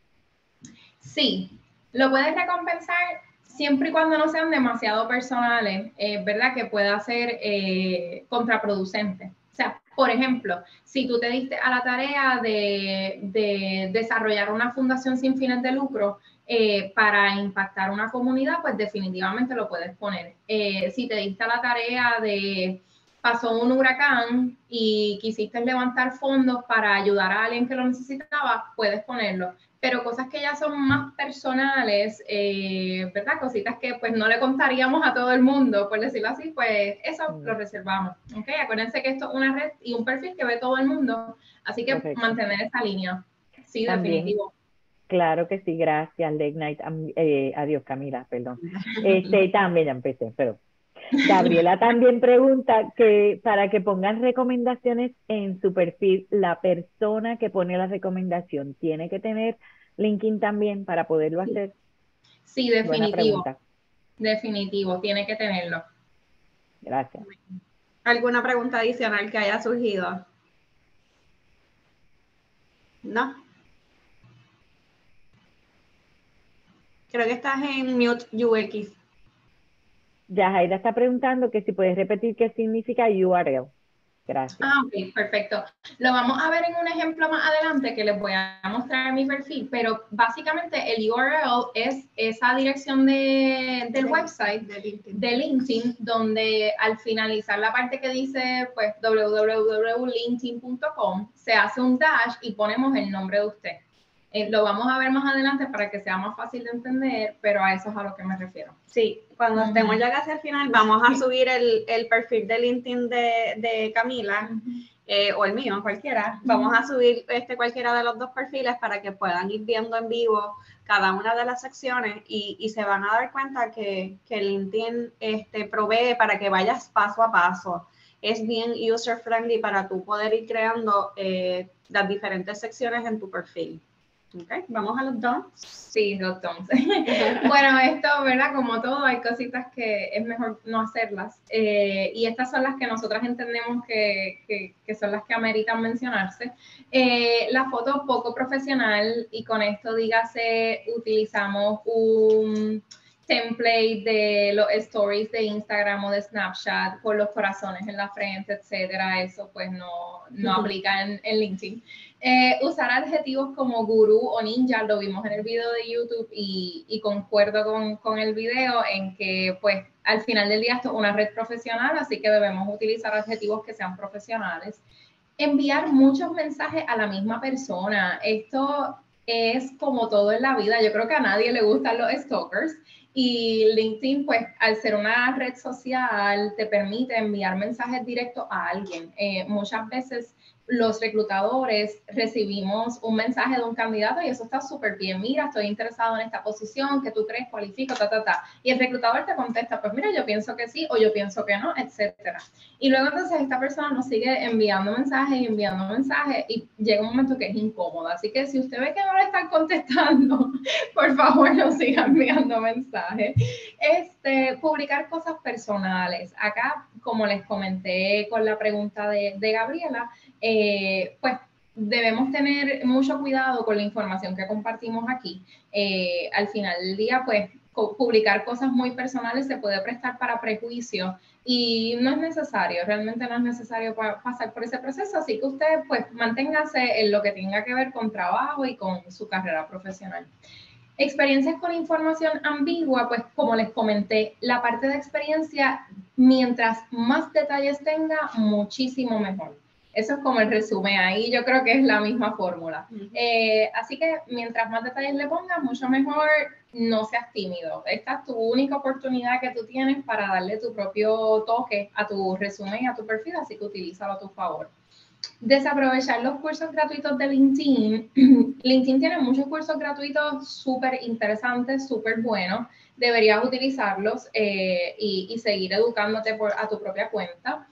Sí, lo puedes recompensar siempre y cuando no sean demasiado personales, eh, ¿verdad? Que pueda ser eh, contraproducente. O sea, por ejemplo, si tú te diste a la tarea de, de desarrollar una fundación sin fines de lucro, eh, para impactar una comunidad, pues definitivamente lo puedes poner. Eh, si te diste la tarea de pasó un huracán y quisiste levantar fondos para ayudar a alguien que lo necesitaba, puedes ponerlo. Pero cosas que ya son más personales, eh, ¿verdad? Cositas que pues no le contaríamos a todo el mundo, por decirlo así, pues eso mm. lo reservamos. ¿ok? Acuérdense que esto es una red y un perfil que ve todo el mundo, así que mantener esa línea. Sí, definitivo. Claro que sí, gracias, Late eh, adiós, Camila, perdón. Este, también ya empecé, pero Gabriela también pregunta que para que pongan recomendaciones en su perfil, la persona que pone la recomendación tiene que tener LinkedIn también para poderlo hacer. Sí, definitivo. Definitivo, tiene que tenerlo. Gracias. ¿Alguna pregunta adicional que haya surgido? No. Creo que estás en mute UX. Yajaira está preguntando que si puedes repetir qué significa URL. Gracias. Ah, ok, perfecto. Lo vamos a ver en un ejemplo más adelante que les voy a mostrar mi perfil, pero básicamente el URL es esa dirección de, del website de LinkedIn. de LinkedIn. donde al finalizar la parte que dice pues www.linkedin.com se hace un dash y ponemos el nombre de usted. Eh, lo vamos a ver más adelante para que sea más fácil de entender, pero a eso es a lo que me refiero. Sí, cuando estemos ya casi al final, vamos a subir el, el perfil de LinkedIn de, de Camila. Eh, o el mío, cualquiera. Vamos a subir este, cualquiera de los dos perfiles para que puedan ir viendo en vivo cada una de las secciones y, y se van a dar cuenta que, que LinkedIn este, provee para que vayas paso a paso. Es bien user friendly para tú poder ir creando eh, las diferentes secciones en tu perfil. Okay, vamos a los dumps. Sí, los dumps. bueno, esto, ¿verdad? Como todo, hay cositas que es mejor no hacerlas. Eh, y estas son las que nosotras entendemos que, que, que son las que ameritan mencionarse. Eh, la foto poco profesional, y con esto dígase, utilizamos un template de los stories de Instagram o de Snapchat con los corazones en la frente, etcétera. Eso pues no, no aplica en, en LinkedIn. Eh, usar adjetivos como gurú o ninja, lo vimos en el video de YouTube y, y concuerdo con, con, el video en que pues al final del día esto es una red profesional, así que debemos utilizar adjetivos que sean profesionales. Enviar muchos mensajes a la misma persona. Esto es como todo en la vida. Yo creo que a nadie le gustan los stalkers. Y LinkedIn, pues al ser una red social, te permite enviar mensajes directos a alguien. Eh, muchas veces los reclutadores recibimos un mensaje de un candidato y eso está súper bien. Mira, estoy interesado en esta posición, que tú crees cualifico, ta, ta, ta. Y el reclutador te contesta, pues mira, yo pienso que sí o yo pienso que no, etcétera. Y luego entonces esta persona nos sigue enviando mensajes y enviando mensajes y llega un momento que es incómodo. Así que si usted ve que no le están contestando, por favor no siga enviando mensajes. Este, publicar cosas personales. Acá, como les comenté con la pregunta de, de Gabriela, eh, pues debemos tener mucho cuidado con la información que compartimos aquí. Eh, al final del día, pues publicar cosas muy personales se puede prestar para prejuicio y no es necesario, realmente no es necesario pasar por ese proceso, así que usted pues manténgase en lo que tenga que ver con trabajo y con su carrera profesional. Experiencias con información ambigua, pues como les comenté, la parte de experiencia, mientras más detalles tenga, muchísimo mejor. Eso es como el resumen, ahí yo creo que es la misma fórmula. Eh, así que mientras más detalles le pongas, mucho mejor no seas tímido. Esta es tu única oportunidad que tú tienes para darle tu propio toque a tu resumen y a tu perfil, así que utilízalo a tu favor. Desaprovechar los cursos gratuitos de LinkedIn. LinkedIn tiene muchos cursos gratuitos súper interesantes, súper buenos. Deberías utilizarlos eh, y, y, seguir educándote por, a tu propia cuenta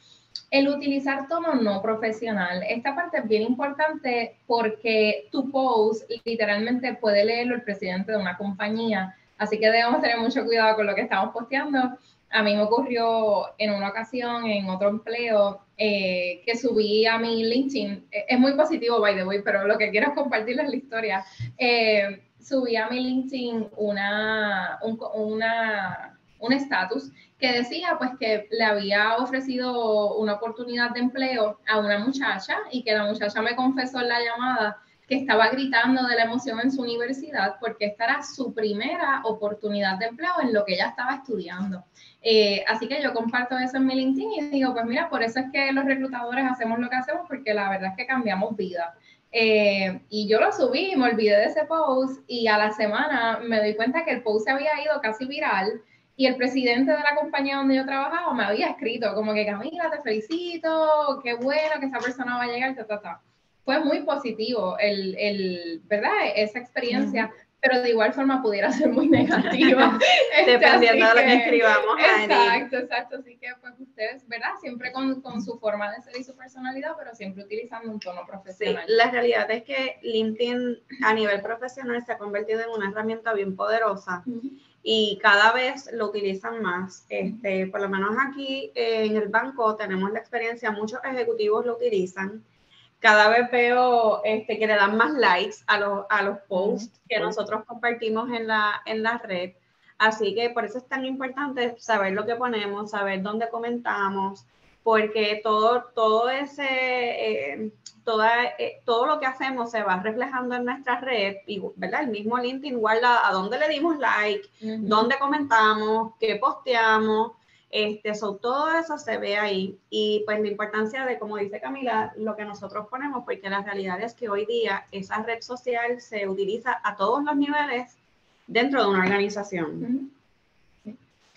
el utilizar tono no profesional. Esta parte es bien importante porque tu post literalmente puede leerlo el presidente de una compañía, así que debemos tener mucho cuidado con lo que estamos posteando. A mí me ocurrió en una ocasión, en otro empleo, eh, que subí a mi LinkedIn. E, es muy positivo, by the way, pero lo que quiero es compartirles la historia. Eh, subí a mi LinkedIn una, un, una, un estatus que decía pues que le había ofrecido una oportunidad de empleo a una muchacha y que la muchacha me confesó en la llamada que estaba gritando de la emoción en su universidad porque esta era su primera oportunidad de empleo en lo que ella estaba estudiando. Eh, así que yo comparto eso en mi LinkedIn y digo, pues mira, por eso es que los reclutadores hacemos lo que hacemos porque la verdad es que cambiamos vida. Eh, y yo lo subí, me olvidé de ese post y a la semana me doy cuenta que el post se había ido casi viral y el presidente de la compañía donde yo trabajaba me había escrito como que Camila, te felicito, qué bueno que esa persona va a llegar, ta, ta, ta. Fue muy positivo el, el ¿verdad? Esa experiencia, pero de igual forma pudiera ser muy negativa. Este, Dependiendo de lo que escribamos. Exacto, exacto. Así que pues ustedes, ¿verdad? Siempre con, con, su forma de ser y su personalidad, pero siempre utilizando un tono profesional. Sí, la realidad es que LinkedIn a nivel profesional se ha convertido en una herramienta bien poderosa. Y cada vez lo utilizan más. Este, por lo menos aquí eh, en el banco tenemos la experiencia, muchos ejecutivos lo utilizan. Cada vez veo este, que le dan más likes a, los, a los posts que nosotros compartimos en la, en la red. Así que por eso es tan importante saber lo que ponemos, saber dónde comentamos, porque todo, todo ese, eh, toda, eh, todo lo que hacemos se va reflejando en nuestra red, y, ¿verdad? El mismo LinkedIn guarda a dónde le dimos like, uh -huh. dónde comentamos, qué posteamos, Este, todo eso se ve ahí. Y pues la importancia de, como dice Camila, lo que nosotros ponemos, porque la realidad es que hoy día esa red social se utiliza a todos los niveles dentro de una organización.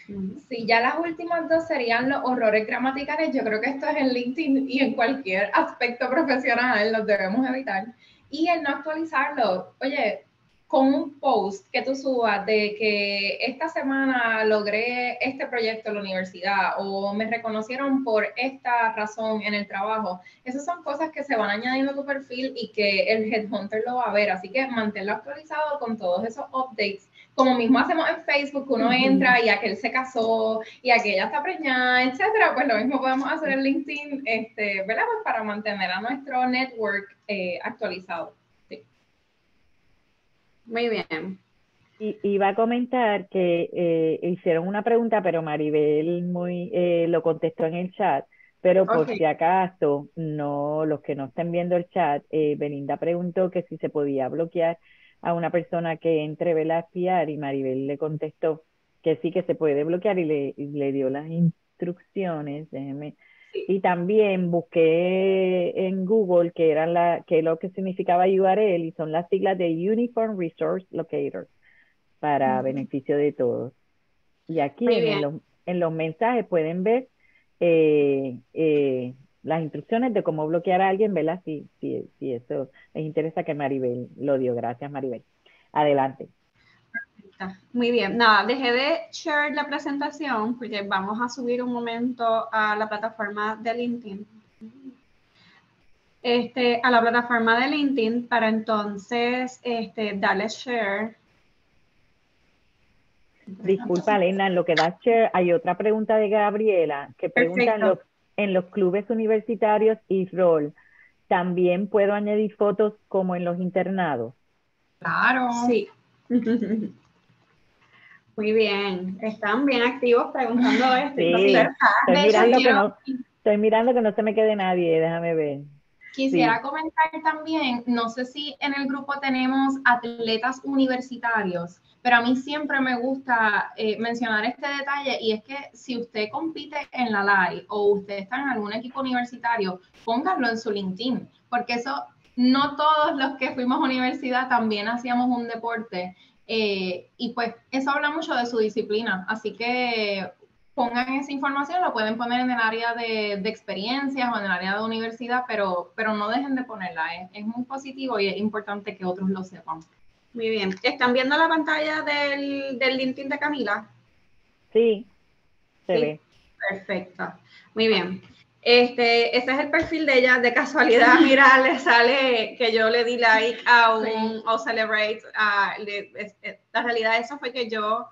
Sí, ya las últimas dos serían los horrores gramaticales. Yo creo que esto es en LinkedIn y en cualquier aspecto profesional los debemos evitar. Y el no actualizarlo. Oye, con un post que tú subas de que esta semana logré este proyecto en la universidad o me reconocieron por esta razón en el trabajo, esas son cosas que se van añadiendo a tu perfil y que el headhunter lo va a ver. Así que manténlo actualizado con todos esos updates. Como mismo hacemos en Facebook, uno entra y aquel se casó y aquella está preñada, etcétera, pues lo mismo podemos hacer en LinkedIn, este, ¿verdad? Pues para mantener a nuestro network eh, actualizado. Muy bien. Y iba a comentar que eh, hicieron una pregunta, pero Maribel muy eh, lo contestó en el chat. Pero por si acaso, no, los que no estén viendo el chat, eh, Belinda preguntó que si se podía bloquear a una persona que entre a espiar y Maribel le contestó que sí que se puede bloquear y le, y le dio las instrucciones. Déjeme y también busqué en Google que eran la, que lo que significaba URL y son las siglas de Uniform Resource Locator para beneficio de todos. Y aquí en los, en los, mensajes pueden ver eh, eh, las instrucciones de cómo bloquear a alguien, ¿verdad? Si, si, si eso les interesa que Maribel lo dio. Gracias, Maribel. Adelante. Muy bien, nada, dejé de share la presentación porque vamos a subir un momento a la plataforma de LinkedIn. Este, a la plataforma de LinkedIn para entonces este, darle share. Disculpa, Elena, en lo que da share, hay otra pregunta de Gabriela que pregunta en los, en los clubes universitarios y rol, ¿también puedo añadir fotos como en los internados? Claro. Sí. Muy bien, están bien activos preguntando esto. Sí, estoy, mirando que no, estoy mirando que no se me quede nadie, déjame ver. Quisiera comentar también, no sé si en el grupo tenemos atletas universitarios, pero a mí siempre me gusta eh, mencionar este detalle y es que si usted compite en la LAI o usted está en algún equipo universitario, pónganlo en su LinkedIn, porque eso no todos los que fuimos a universidad también hacíamos un deporte eh, y pues eso habla mucho de su disciplina, así que pongan esa información, lo pueden poner en el área de, de experiencias o en el área de universidad, pero, pero no dejen de ponerla, es muy positivo y es importante que otros lo sepan. Muy bien, ¿están viendo la pantalla del, del LinkedIn de Camila? Sí, se ve. Perfecto, muy bien. Este, este es el perfil de ella, de casualidad, mira, le sale que yo le di like a un o celebrate. la realidad eso fue que yo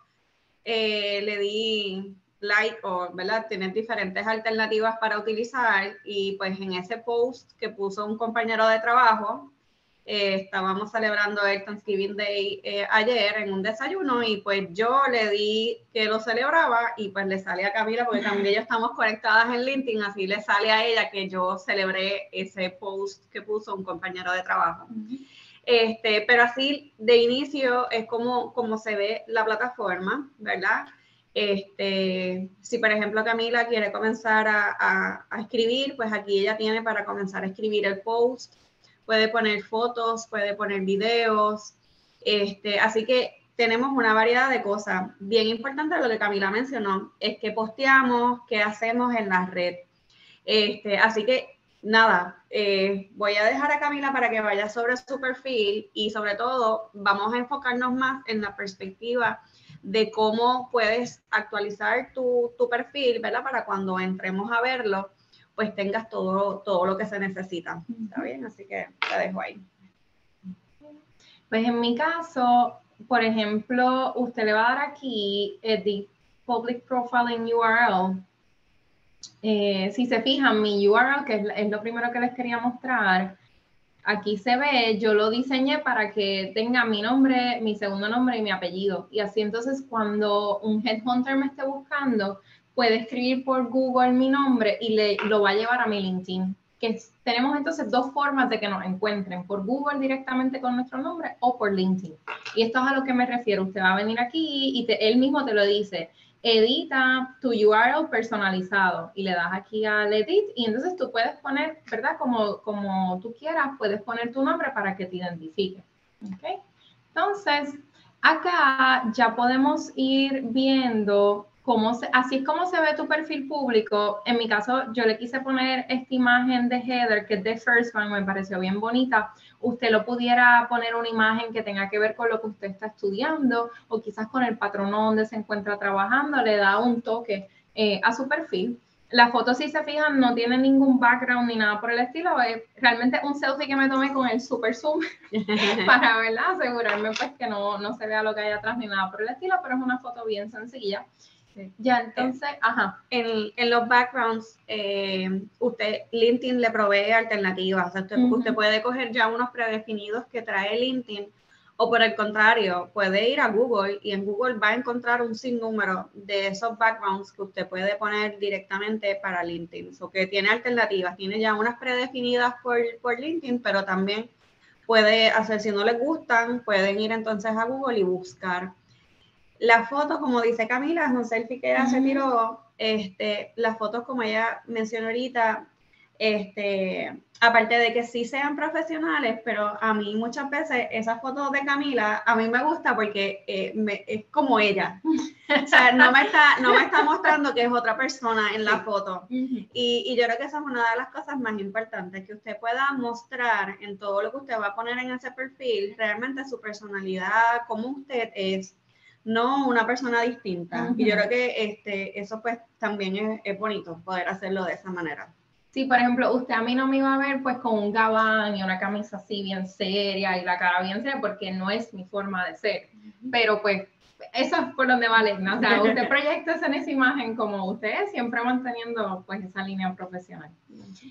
eh, le di like o, ¿verdad? Tener diferentes alternativas para utilizar y pues en ese post que puso un compañero de trabajo, eh, estábamos celebrando el Thanksgiving Day eh, ayer en un desayuno y pues yo le di que lo celebraba y pues le sale a Camila porque también yo estamos conectadas en LinkedIn, así le sale a ella que yo celebré ese post que puso un compañero de trabajo. Este, pero así de inicio es como, como se ve la plataforma, ¿verdad? Este, si por ejemplo Camila quiere comenzar a, a escribir, pues aquí ella tiene para comenzar a escribir el post puede poner fotos, puede poner videos, este, así que tenemos una variedad de cosas. Bien importante lo que Camila mencionó, es que posteamos, qué hacemos en la red. Este, así que nada, eh, voy a dejar a Camila para que vaya sobre su perfil y sobre todo vamos a enfocarnos más en la perspectiva de cómo puedes actualizar tu, tu perfil, ¿verdad? Para cuando entremos a verlo, pues tengas todo, todo lo que se necesita. ¿Está bien? Así que la dejo ahí. Pues en mi caso, por ejemplo, usted le va a dar aquí el Public Profiling URL. Eh, si se fijan, mi URL, que es, lo primero que les quería mostrar, aquí se ve, yo lo diseñé para que tenga mi nombre, mi segundo nombre y mi apellido. Y así entonces cuando un headhunter me esté buscando, puede escribir por Google mi nombre y le, lo va a llevar a mi LinkedIn. Que tenemos entonces dos formas de que nos encuentren, por Google directamente con nuestro nombre o por LinkedIn. Y esto es a lo que me refiero. Usted va a venir aquí y él mismo te lo dice. edita tu URL personalizado y le das aquí al edit y entonces tú puedes poner, ¿verdad? Como, como tú quieras, puedes poner tu nombre para que te identifique. ¿ok? Entonces, acá ya podemos ir viendo así es como se ve tu perfil público. En mi caso, yo le quise poner esta imagen de header que es de First Bank, me pareció bien bonita. Usted lo pudiera poner una imagen que tenga que ver con lo que usted está estudiando o quizás con el patrono donde se encuentra trabajando, le da un toque eh, a su perfil. La foto, si se fijan, no tiene ningún background ni nada por el estilo. Es realmente un selfie que me tomé con el super zoom para ¿verdad? asegurarme pues, que no, no se vea lo que hay atrás ni nada por el estilo, pero es una foto bien sencilla. Ya, entonces, ajá. En, en los backgrounds, eh, usted, LinkedIn le provee alternativas. usted, puede coger ya unos predefinidos que trae LinkedIn, o por el contrario, puede ir a Google y en Google va a encontrar un sinnúmero de esos backgrounds que usted puede poner directamente para LinkedIn. O que tiene alternativas, tiene ya unas predefinidas por, por LinkedIn, pero también puede hacer, si no les gustan, pueden ir entonces a Google y buscar la foto, como dice Camila, es un selfie que ella se tiró. Este, las fotos, como ella mencionó ahorita, este, aparte de que sí sean profesionales, pero a mí muchas veces esas fotos de Camila, a mí me gusta porque eh, es como ella. O sea, no me, está, no me está mostrando que es otra persona en la foto. y, y, yo creo que esa es una de las cosas más importantes, que usted pueda mostrar en todo lo que usted va a poner en ese perfil, realmente su personalidad, cómo usted es, no una persona distinta. Y yo creo que este, eso pues también es, bonito poder hacerlo de esa manera. Sí, por ejemplo, usted a mí no me iba a ver pues con un gabán y una camisa así bien seria y la cara bien seria porque no es mi forma de ser. Pero pues eso es por donde vale, ¿no? O sea, usted proyecta en esa imagen como usted, siempre manteniendo pues esa línea profesional.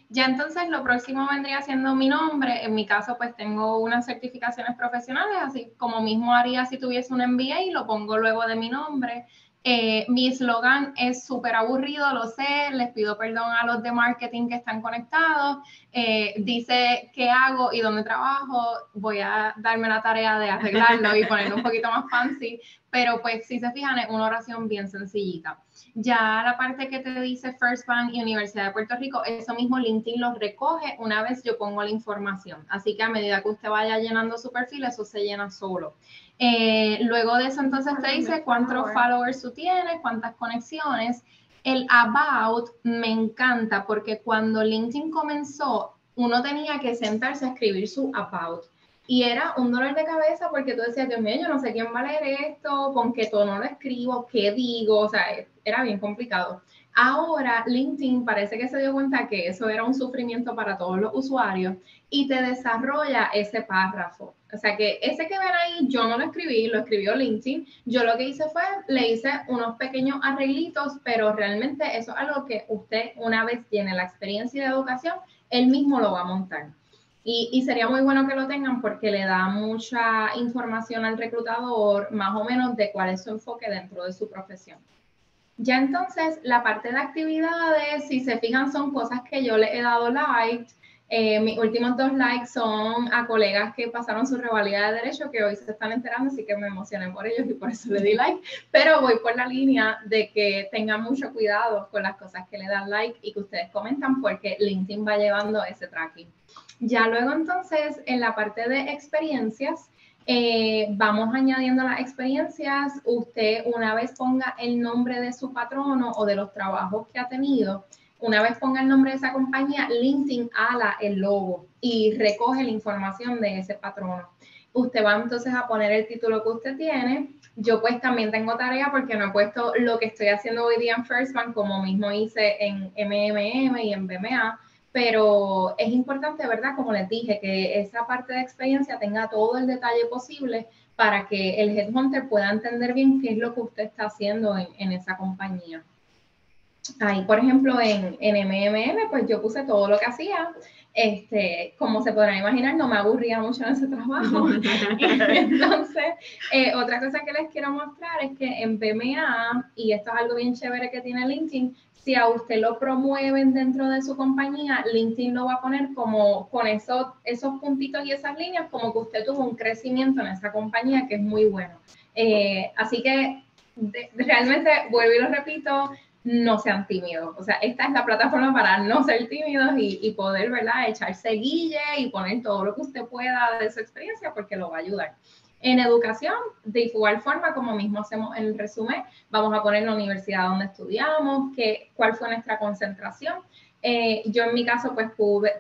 Ya entonces lo próximo vendría siendo mi nombre. En mi caso pues tengo unas certificaciones profesionales, así como mismo haría si tuviese un MBA y lo pongo luego de mi nombre. Eh, mi eslogan es súper aburrido, lo sé, les pido perdón a los de marketing que están conectados. Eh, dice qué hago y dónde trabajo. Voy a darme la tarea de arreglarlo y ponerlo un poquito más fancy, pero pues si se fijan es una oración bien sencillita. Ya la parte que te dice First Bank y Universidad de Puerto Rico, eso mismo LinkedIn lo recoge una vez yo pongo la información. Así que a medida que usted vaya llenando su perfil, eso se llena solo. Eh, luego de eso, entonces te dice cuántos followers tú tienes, cuántas conexiones. El about me encanta porque cuando LinkedIn comenzó, uno tenía que sentarse a escribir su about. Y era un dolor de cabeza porque tú decías, Dios mío, yo no sé quién va a leer esto, con qué tono lo escribo, qué digo, o sea, era bien complicado. Ahora LinkedIn parece que se dio cuenta que eso era un sufrimiento para todos los usuarios y te desarrolla ese párrafo. O sea que ese que ven ahí, yo no lo escribí, lo escribió LinkedIn. Yo lo que hice fue, le hice unos pequeños arreglitos, pero realmente eso es algo que usted una vez tiene la experiencia de educación, él mismo lo va a montar. Y, sería muy bueno que lo tengan porque le da mucha información al reclutador, más o menos, de cuál es su enfoque dentro de su profesión. Ya entonces, la parte de actividades, si se fijan, son cosas que yo le he dado like. Eh, mis últimos dos likes son a colegas que pasaron su rivalidad de derecho, que hoy se están enterando, así que me emocioné por ellos y por eso le di like. Pero voy por la línea de que tengan mucho cuidado con las cosas que le dan like y que ustedes comentan, porque LinkedIn va llevando ese tracking. Ya luego entonces en la parte de experiencias, eh, vamos añadiendo las experiencias. Usted una vez ponga el nombre de su patrono o de los trabajos que ha tenido, una vez ponga el nombre de esa compañía, LinkedIn ala el logo y recoge la información de ese patrono. Usted va entonces a poner el título que usted tiene. Yo pues también tengo tarea porque no he puesto lo que estoy haciendo hoy día en First Bank, como mismo hice en MMM y en BMA pero es importante, ¿verdad? Como les dije, que esa parte de experiencia tenga todo el detalle posible para que el headhunter pueda entender bien qué es lo que usted está haciendo en, esa compañía. Ahí, por ejemplo, en, en MMM, pues yo puse todo lo que hacía. Este, como se podrán imaginar, no me aburría mucho en ese trabajo. Entonces, eh, otra cosa que les quiero mostrar es que en BMA, y esto es algo bien chévere que tiene LinkedIn, si a usted lo promueven dentro de su compañía, LinkedIn lo va a poner como con esos, esos puntitos y esas líneas, como que usted tuvo un crecimiento en esa compañía que es muy bueno. Eh, así que realmente, vuelvo y lo repito, no sean tímidos. O sea, esta es la plataforma para no ser tímidos y, poder, ¿verdad?, echarse guille y poner todo lo que usted pueda de su experiencia porque lo va a ayudar. En educación, de igual forma, como mismo hacemos en el resumen, vamos a poner la universidad donde estudiamos, que, cuál fue nuestra concentración. Eh, yo en mi caso, pues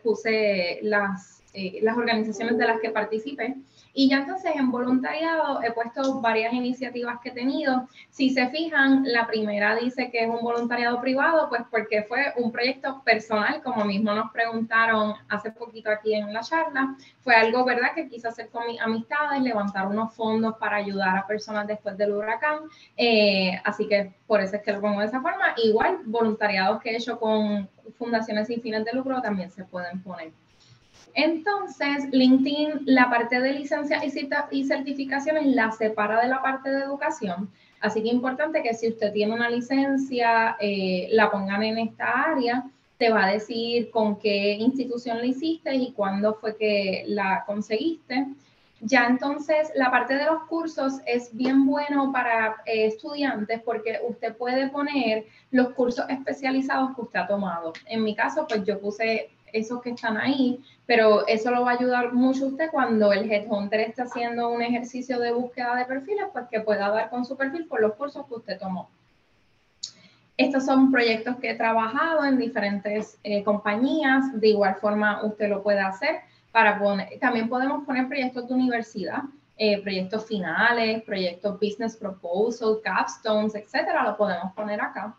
puse las, eh, las organizaciones de las que participé y ya entonces en voluntariado he puesto varias iniciativas que he tenido. Si se fijan, la primera dice que es un voluntariado privado, pues porque fue un proyecto personal, como mismo nos preguntaron hace poquito aquí en la charla. Fue algo, ¿verdad?, que quise hacer con mis amistades, levantar unos fondos para ayudar a personas después del huracán. Eh, así que por eso es que lo pongo de esa forma. Igual, voluntariados que he hecho con fundaciones sin fines de lucro también se pueden poner. Entonces, LinkedIn, la parte de licencia y certificaciones la separa de la parte de educación. Así que es importante que si usted tiene una licencia, eh, la pongan en esta área. Te va a decir con qué institución la hiciste y cuándo fue que la conseguiste. Ya entonces, la parte de los cursos es bien bueno para eh, estudiantes porque usted puede poner los cursos especializados que usted ha tomado. En mi caso, pues yo puse esos que están ahí, pero eso lo va a ayudar mucho usted cuando el Headhunter esté haciendo un ejercicio de búsqueda de perfiles, pues que pueda dar con su perfil por los cursos que usted tomó. Estos son proyectos que he trabajado en diferentes eh, compañías, de igual forma usted lo puede hacer para poner, también podemos poner proyectos de universidad, eh, proyectos finales, proyectos business proposal, capstones, etcétera, lo podemos poner acá.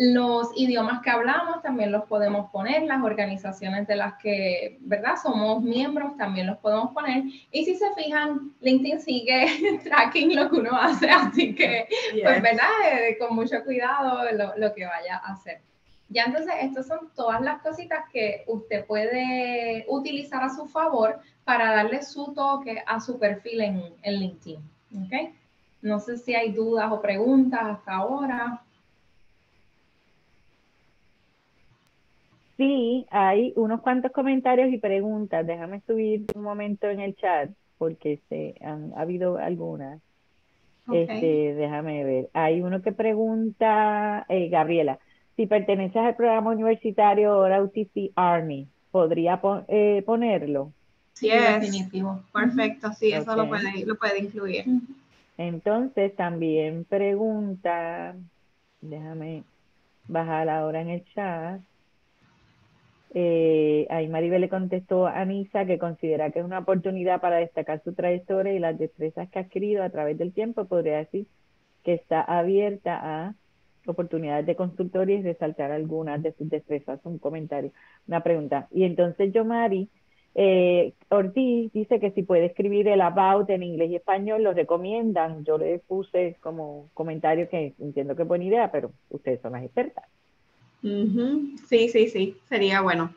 Los idiomas que hablamos también los podemos poner, las organizaciones de las que, ¿verdad? Somos miembros también los podemos poner. Y si se fijan, LinkedIn sigue tracking lo que uno hace, así que, pues, ¿verdad? Eh, con mucho cuidado lo, lo, que vaya a hacer. Ya entonces, estas son todas las cositas que usted puede utilizar a su favor para darle su toque a su perfil en, en LinkedIn. ¿Ok? No sé si hay dudas o preguntas hasta ahora. Sí, hay unos cuantos comentarios y preguntas. Déjame subir un momento en el chat porque se han ha habido algunas. Este, déjame ver. Hay uno que pregunta, eh, Gabriela, si perteneces al programa universitario ahora UTC Army, ¿podría eh, ponerlo? Sí, es definitivo. Perfecto, sí, eso lo, puede, lo puede incluir. Entonces también pregunta, déjame bajar ahora en el chat. Eh, ahí Maribel le contestó a Nisa que considera que es una oportunidad para destacar su trayectoria y las destrezas que ha adquirido a través del tiempo. Podría decir que está abierta a oportunidades de consultoría y resaltar algunas de sus destrezas. Un comentario, una pregunta. Y entonces yo, Mari, eh, Ortiz dice que si puede escribir el about en inglés y español, lo recomiendan. Yo le puse como comentario que entiendo que es buena idea, pero ustedes son las expertas. Sí, sí, sí, sería bueno.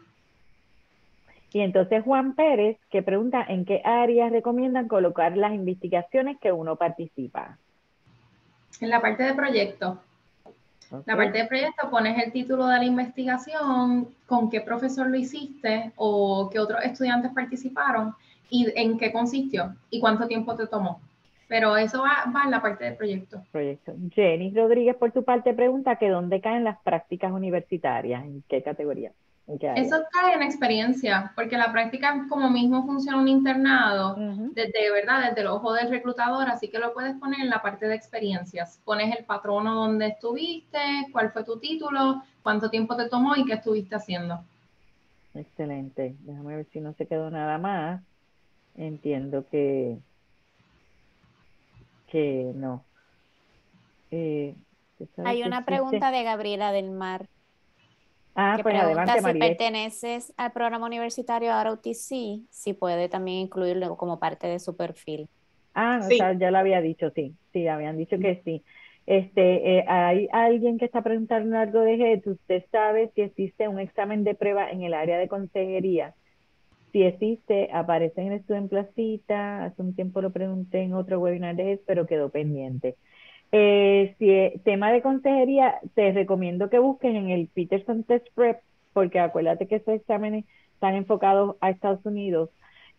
Y entonces Juan Pérez, que pregunta en qué áreas recomiendan colocar las investigaciones que uno participa. En la parte de proyecto. La parte de proyecto pones el título de la investigación, con qué profesor lo hiciste o qué otros estudiantes participaron y en qué consistió y cuánto tiempo te tomó pero eso va, va en la parte del proyecto. Proyecto. Jenny Rodríguez, por tu parte, pregunta que dónde caen las prácticas universitarias, en qué categoría. eso cae en experiencia, porque la práctica como mismo funciona un internado, desde verdad, desde el ojo del reclutador, así que lo puedes poner en la parte de experiencias. Pones el patrono donde estuviste, cuál fue tu título, cuánto tiempo te tomó y qué estuviste haciendo. Excelente. Déjame ver si no se quedó nada más. Entiendo que que no. Eh, Hay una pregunta de Gabriela del Mar. Ah, que pues adelante, si perteneces al programa universitario ROTC, si puede también incluirlo como parte de su perfil. Ah, o sea, ya lo había dicho, sí, sí, habían dicho que sí. Este, eh, hay alguien que está preguntando algo de GET, ¿usted sabe si existe un examen de prueba en el área de consejería si existe, aparece en el estudio en Placita, hace un tiempo lo pregunté en otro webinar de eso, pero quedó pendiente. Eh, si es tema de consejería, te recomiendo que busquen en el Peterson Test Prep, porque acuérdate que esos exámenes están enfocados a Estados Unidos.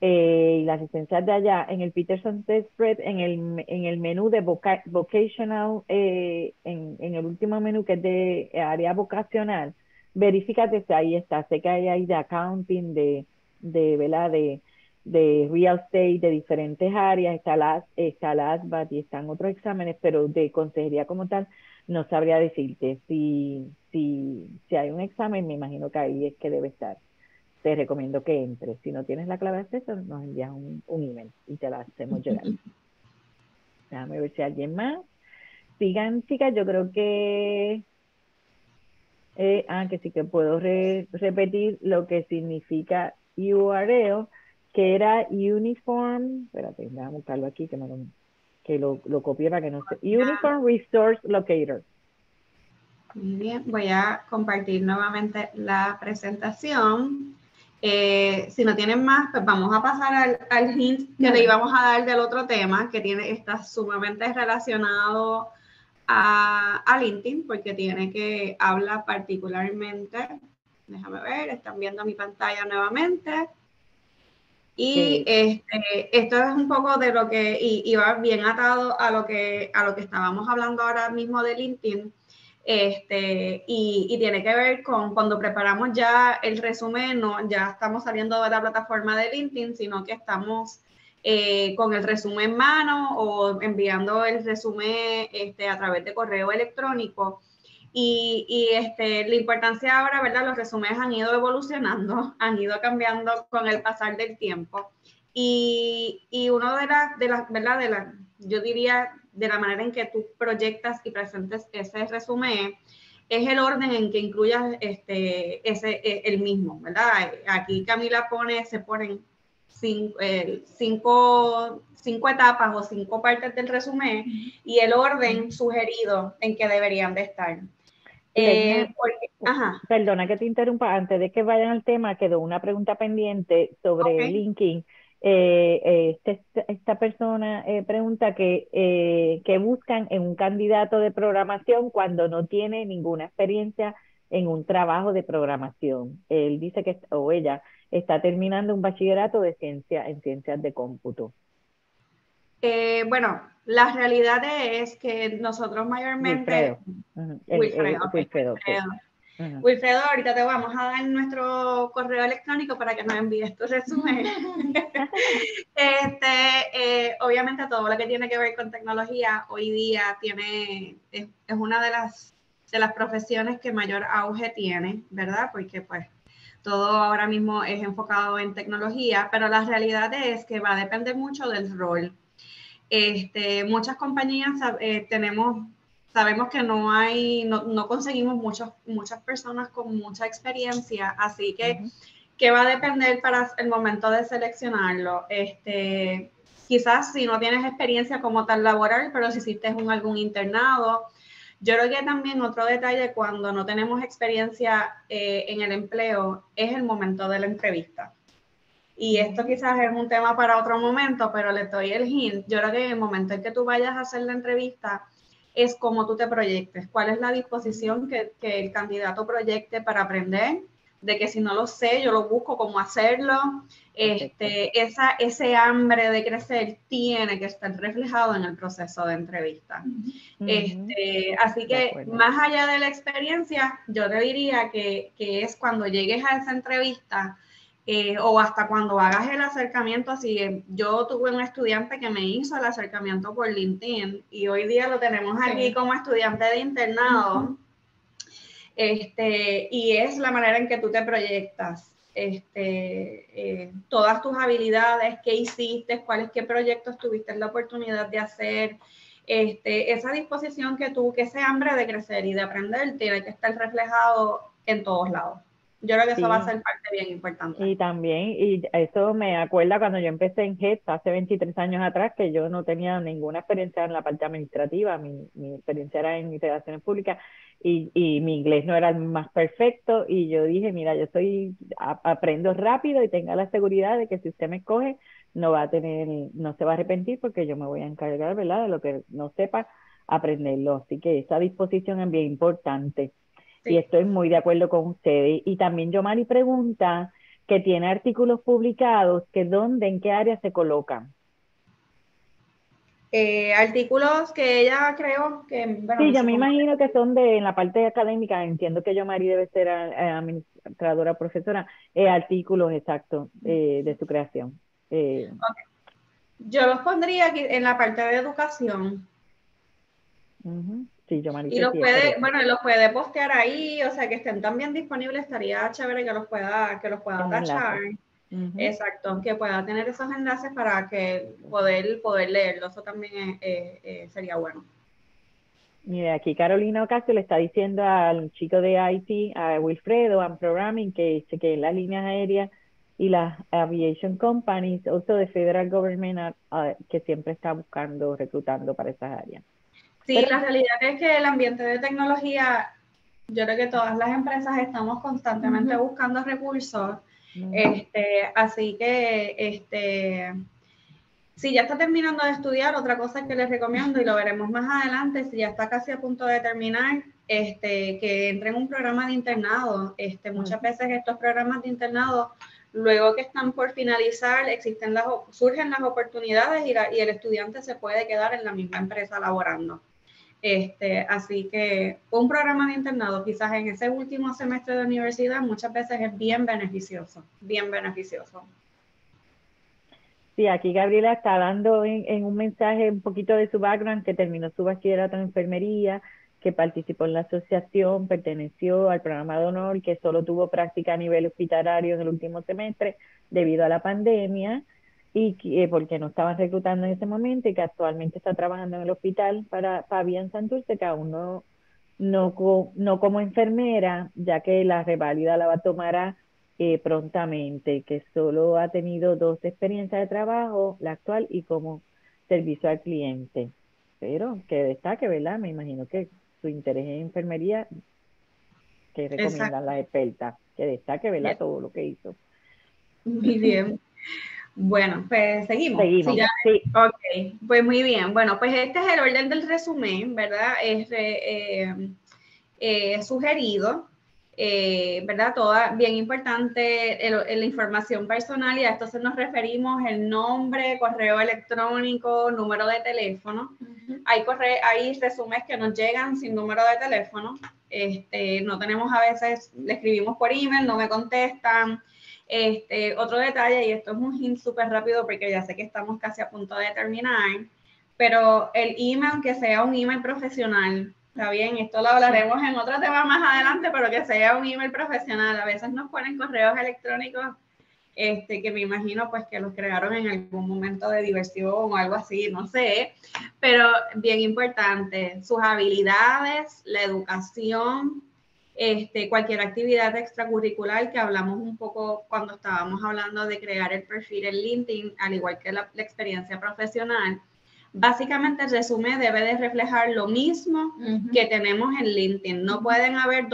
eh, y las licencias de allá, en el Peterson Test Spread, en el, en el menú de vocational, eh, en, en, el último menú que es de área vocacional, verifícate si ahí está. Sé que hay ahí de accounting, de, de, ¿verdad? de, de real estate, de diferentes áreas, está las, está las y están otros exámenes, pero de consejería como tal, no sabría decirte si, si, si hay un examen, me imagino que ahí es que debe estar te recomiendo que entres. Si no tienes la clave de acceso, nos envías un, email y te la hacemos llegar. Déjame ver si alguien más. Sigan, chicas, yo creo que... Eh, ah, que sí que puedo repetir lo que significa URL, que era Uniform, espérate, déjame buscarlo aquí, que, me lo, que lo, lo copié para que no se... Uniform Resource Locator. Muy bien, voy a compartir nuevamente la presentación. Eh, si no tienen más, pues vamos a pasar al, al hint que le íbamos a dar del otro tema, que tiene, está sumamente relacionado a, a LinkedIn, porque tiene que hablar particularmente, déjame ver, están viendo mi pantalla nuevamente. Y este, esto es un poco de lo que iba bien atado a lo que, a lo que estábamos hablando ahora mismo de LinkedIn este, y, tiene que ver con cuando preparamos ya el resumen, no ya estamos saliendo de la plataforma de LinkedIn, sino que estamos eh, con el resumen en mano o enviando el resumen este, a través de correo electrónico. Y, y, este, la importancia ahora, ¿verdad? Los resúmenes han ido evolucionando, han ido cambiando con el pasar del tiempo. Y, y uno de las, de las, ¿verdad? De las, yo diría, de la manera en que tú proyectas y presentes ese resumen es el orden en que incluyas este, ese, e, el mismo, ¿verdad? Aquí Camila pone, se ponen cinco, cinco, cinco, etapas o cinco partes del resumen y el orden sugerido en que deberían de estar. Eh, Perdona que te interrumpa, antes de que vayan al tema, quedó una pregunta pendiente sobre linking eh, eh, este, esta persona pregunta que, que buscan en un candidato de programación cuando no tiene ninguna experiencia en un trabajo de programación. Él dice que, o ella, está terminando un bachillerato de ciencia en ciencias de cómputo. bueno, la realidad es que nosotros mayormente... Wilfredo. Wilfredo, ahorita te vamos a dar nuestro correo electrónico para que nos envíes tu resumen. este, eh, obviamente todo lo que tiene que ver con tecnología hoy día tiene, es, una de las, de las profesiones que mayor auge tiene, ¿verdad? Porque pues todo ahora mismo es enfocado en tecnología, pero la realidad es que va a depender mucho del rol. Este, muchas compañías eh, tenemos sabemos que no hay, no, no conseguimos muchos, muchas personas con mucha experiencia, así que, que va a depender para el momento de seleccionarlo. Este, quizás si no tienes experiencia como tal laboral, pero si hiciste un, algún internado. Yo creo que también otro detalle cuando no tenemos experiencia eh, en el empleo es el momento de la entrevista. Y esto quizás es un tema para otro momento, pero le doy el hint. Yo creo que en el momento en que tú vayas a hacer la entrevista, es cómo tú te proyectes, cuál es la disposición que, el candidato proyecte para aprender, de que si no lo sé, yo lo busco cómo hacerlo. Este, esa, ese hambre de crecer tiene que estar reflejado en el proceso de entrevista. este, así que más allá de la experiencia, yo te diría que, que es cuando llegues a esa entrevista, eh, o hasta cuando hagas el acercamiento, así yo tuve un estudiante que me hizo el acercamiento por LinkedIn y hoy día lo tenemos aquí como estudiante de internado. Este, y es la manera en que tú te proyectas, este, eh, todas tus habilidades, qué hiciste, cuáles, qué proyectos tuviste la oportunidad de hacer, este, esa disposición que tú, que ese hambre de crecer y de aprender tiene que estar reflejado en todos lados. Yo creo que eso va a ser parte bien importante. Y también, y eso me acuerda cuando yo empecé en HED hace 23 años atrás, que yo no tenía ninguna experiencia en la parte administrativa, mi, mi experiencia era en relaciones públicas y, y, mi inglés no era el más perfecto y yo dije, mira, yo soy, aprendo rápido y tenga la seguridad de que si usted me escoge, no va a tener, no se va a arrepentir porque yo me voy a encargar, ¿verdad? De lo que no sepa, aprenderlo. Así que esa disposición es bien importante. Y estoy muy de acuerdo con ustedes. Y también Yomari pregunta que tiene artículos publicados, que dónde, en qué área se colocan. Eh, artículos que ella creó que bueno, sí yo me imagino que son de en la parte académica entiendo que yo Mari debe ser eh, administradora profesora eh, artículos exactos de su creación. Yo los pondría aquí en la parte de educación sí yo Mari y los puede bueno los puede postear ahí o sea que estén también disponibles estaría chévere que los pueda que los pueda tachar Exacto, que pueda tener esos enlaces para que poder, poder leerlo, eso también sería bueno. Mira, aquí Carolina Ocasio le está diciendo al chico de IT, a Wilfredo, a Programming, que chequee las líneas aéreas y las aviation companies, also de federal government, que siempre está buscando, reclutando para esas áreas. Sí, la realidad es que el ambiente de tecnología, yo creo que todas las empresas estamos constantemente buscando recursos este, así que, este, si ya está terminando de estudiar, otra cosa que les recomiendo y lo veremos más adelante, si ya está casi a punto de terminar, este, que entre en un programa de internado. Este, muchas veces estos programas de internado, luego que están por finalizar, existen las, surgen las oportunidades y, y el estudiante se puede quedar en la misma empresa laborando. Este, así que un programa de internado, quizás en ese último semestre de universidad, muchas veces es bien beneficioso, bien beneficioso. Sí, aquí Gabriela está dando en, un mensaje un poquito de su background, que terminó su bachillerato en enfermería, que participó en la asociación, perteneció al programa de honor, que solo tuvo práctica a nivel hospitalario en el último semestre debido a la pandemia y que, eh, porque no estaban reclutando en ese momento y que actualmente está trabajando en el hospital para Fabián Santurce, que aún no, no, no como enfermera, ya que la reválida la va a tomar eh, prontamente, que solo ha tenido dos experiencias de trabajo, la actual y como servicio al cliente. Pero que destaque, ¿verdad? Me imagino que su interés en enfermería, que recomiendan las expertas, que destaque, ¿verdad? Todo lo que hizo. Muy bien. Bueno, pues seguimos. Seguimos. Sí, Ok, pues muy bien. Bueno, pues este es el orden del resumen, ¿verdad? Es eh, eh, sugerido, eh, ¿verdad? Toda bien importante la información personal y a esto se nos referimos el nombre, correo electrónico, número de teléfono. hay, corre hay resúmenes que nos llegan sin número de teléfono. Este, no tenemos a veces, le escribimos por email, no me contestan este, otro detalle, y esto es un hint súper rápido porque ya sé que estamos casi a punto de terminar, pero el email que sea un email profesional, está bien, esto lo hablaremos en otro tema más adelante, pero que sea un email profesional. A veces nos ponen correos electrónicos este, que me imagino pues que los crearon en algún momento de diversión o algo así, no sé, pero bien importante, sus habilidades, la educación, este, cualquier actividad extracurricular que hablamos un poco cuando estábamos hablando de crear el perfil en LinkedIn, al igual que la, experiencia profesional. Básicamente el resumen debe de reflejar lo mismo que tenemos en LinkedIn. No pueden haber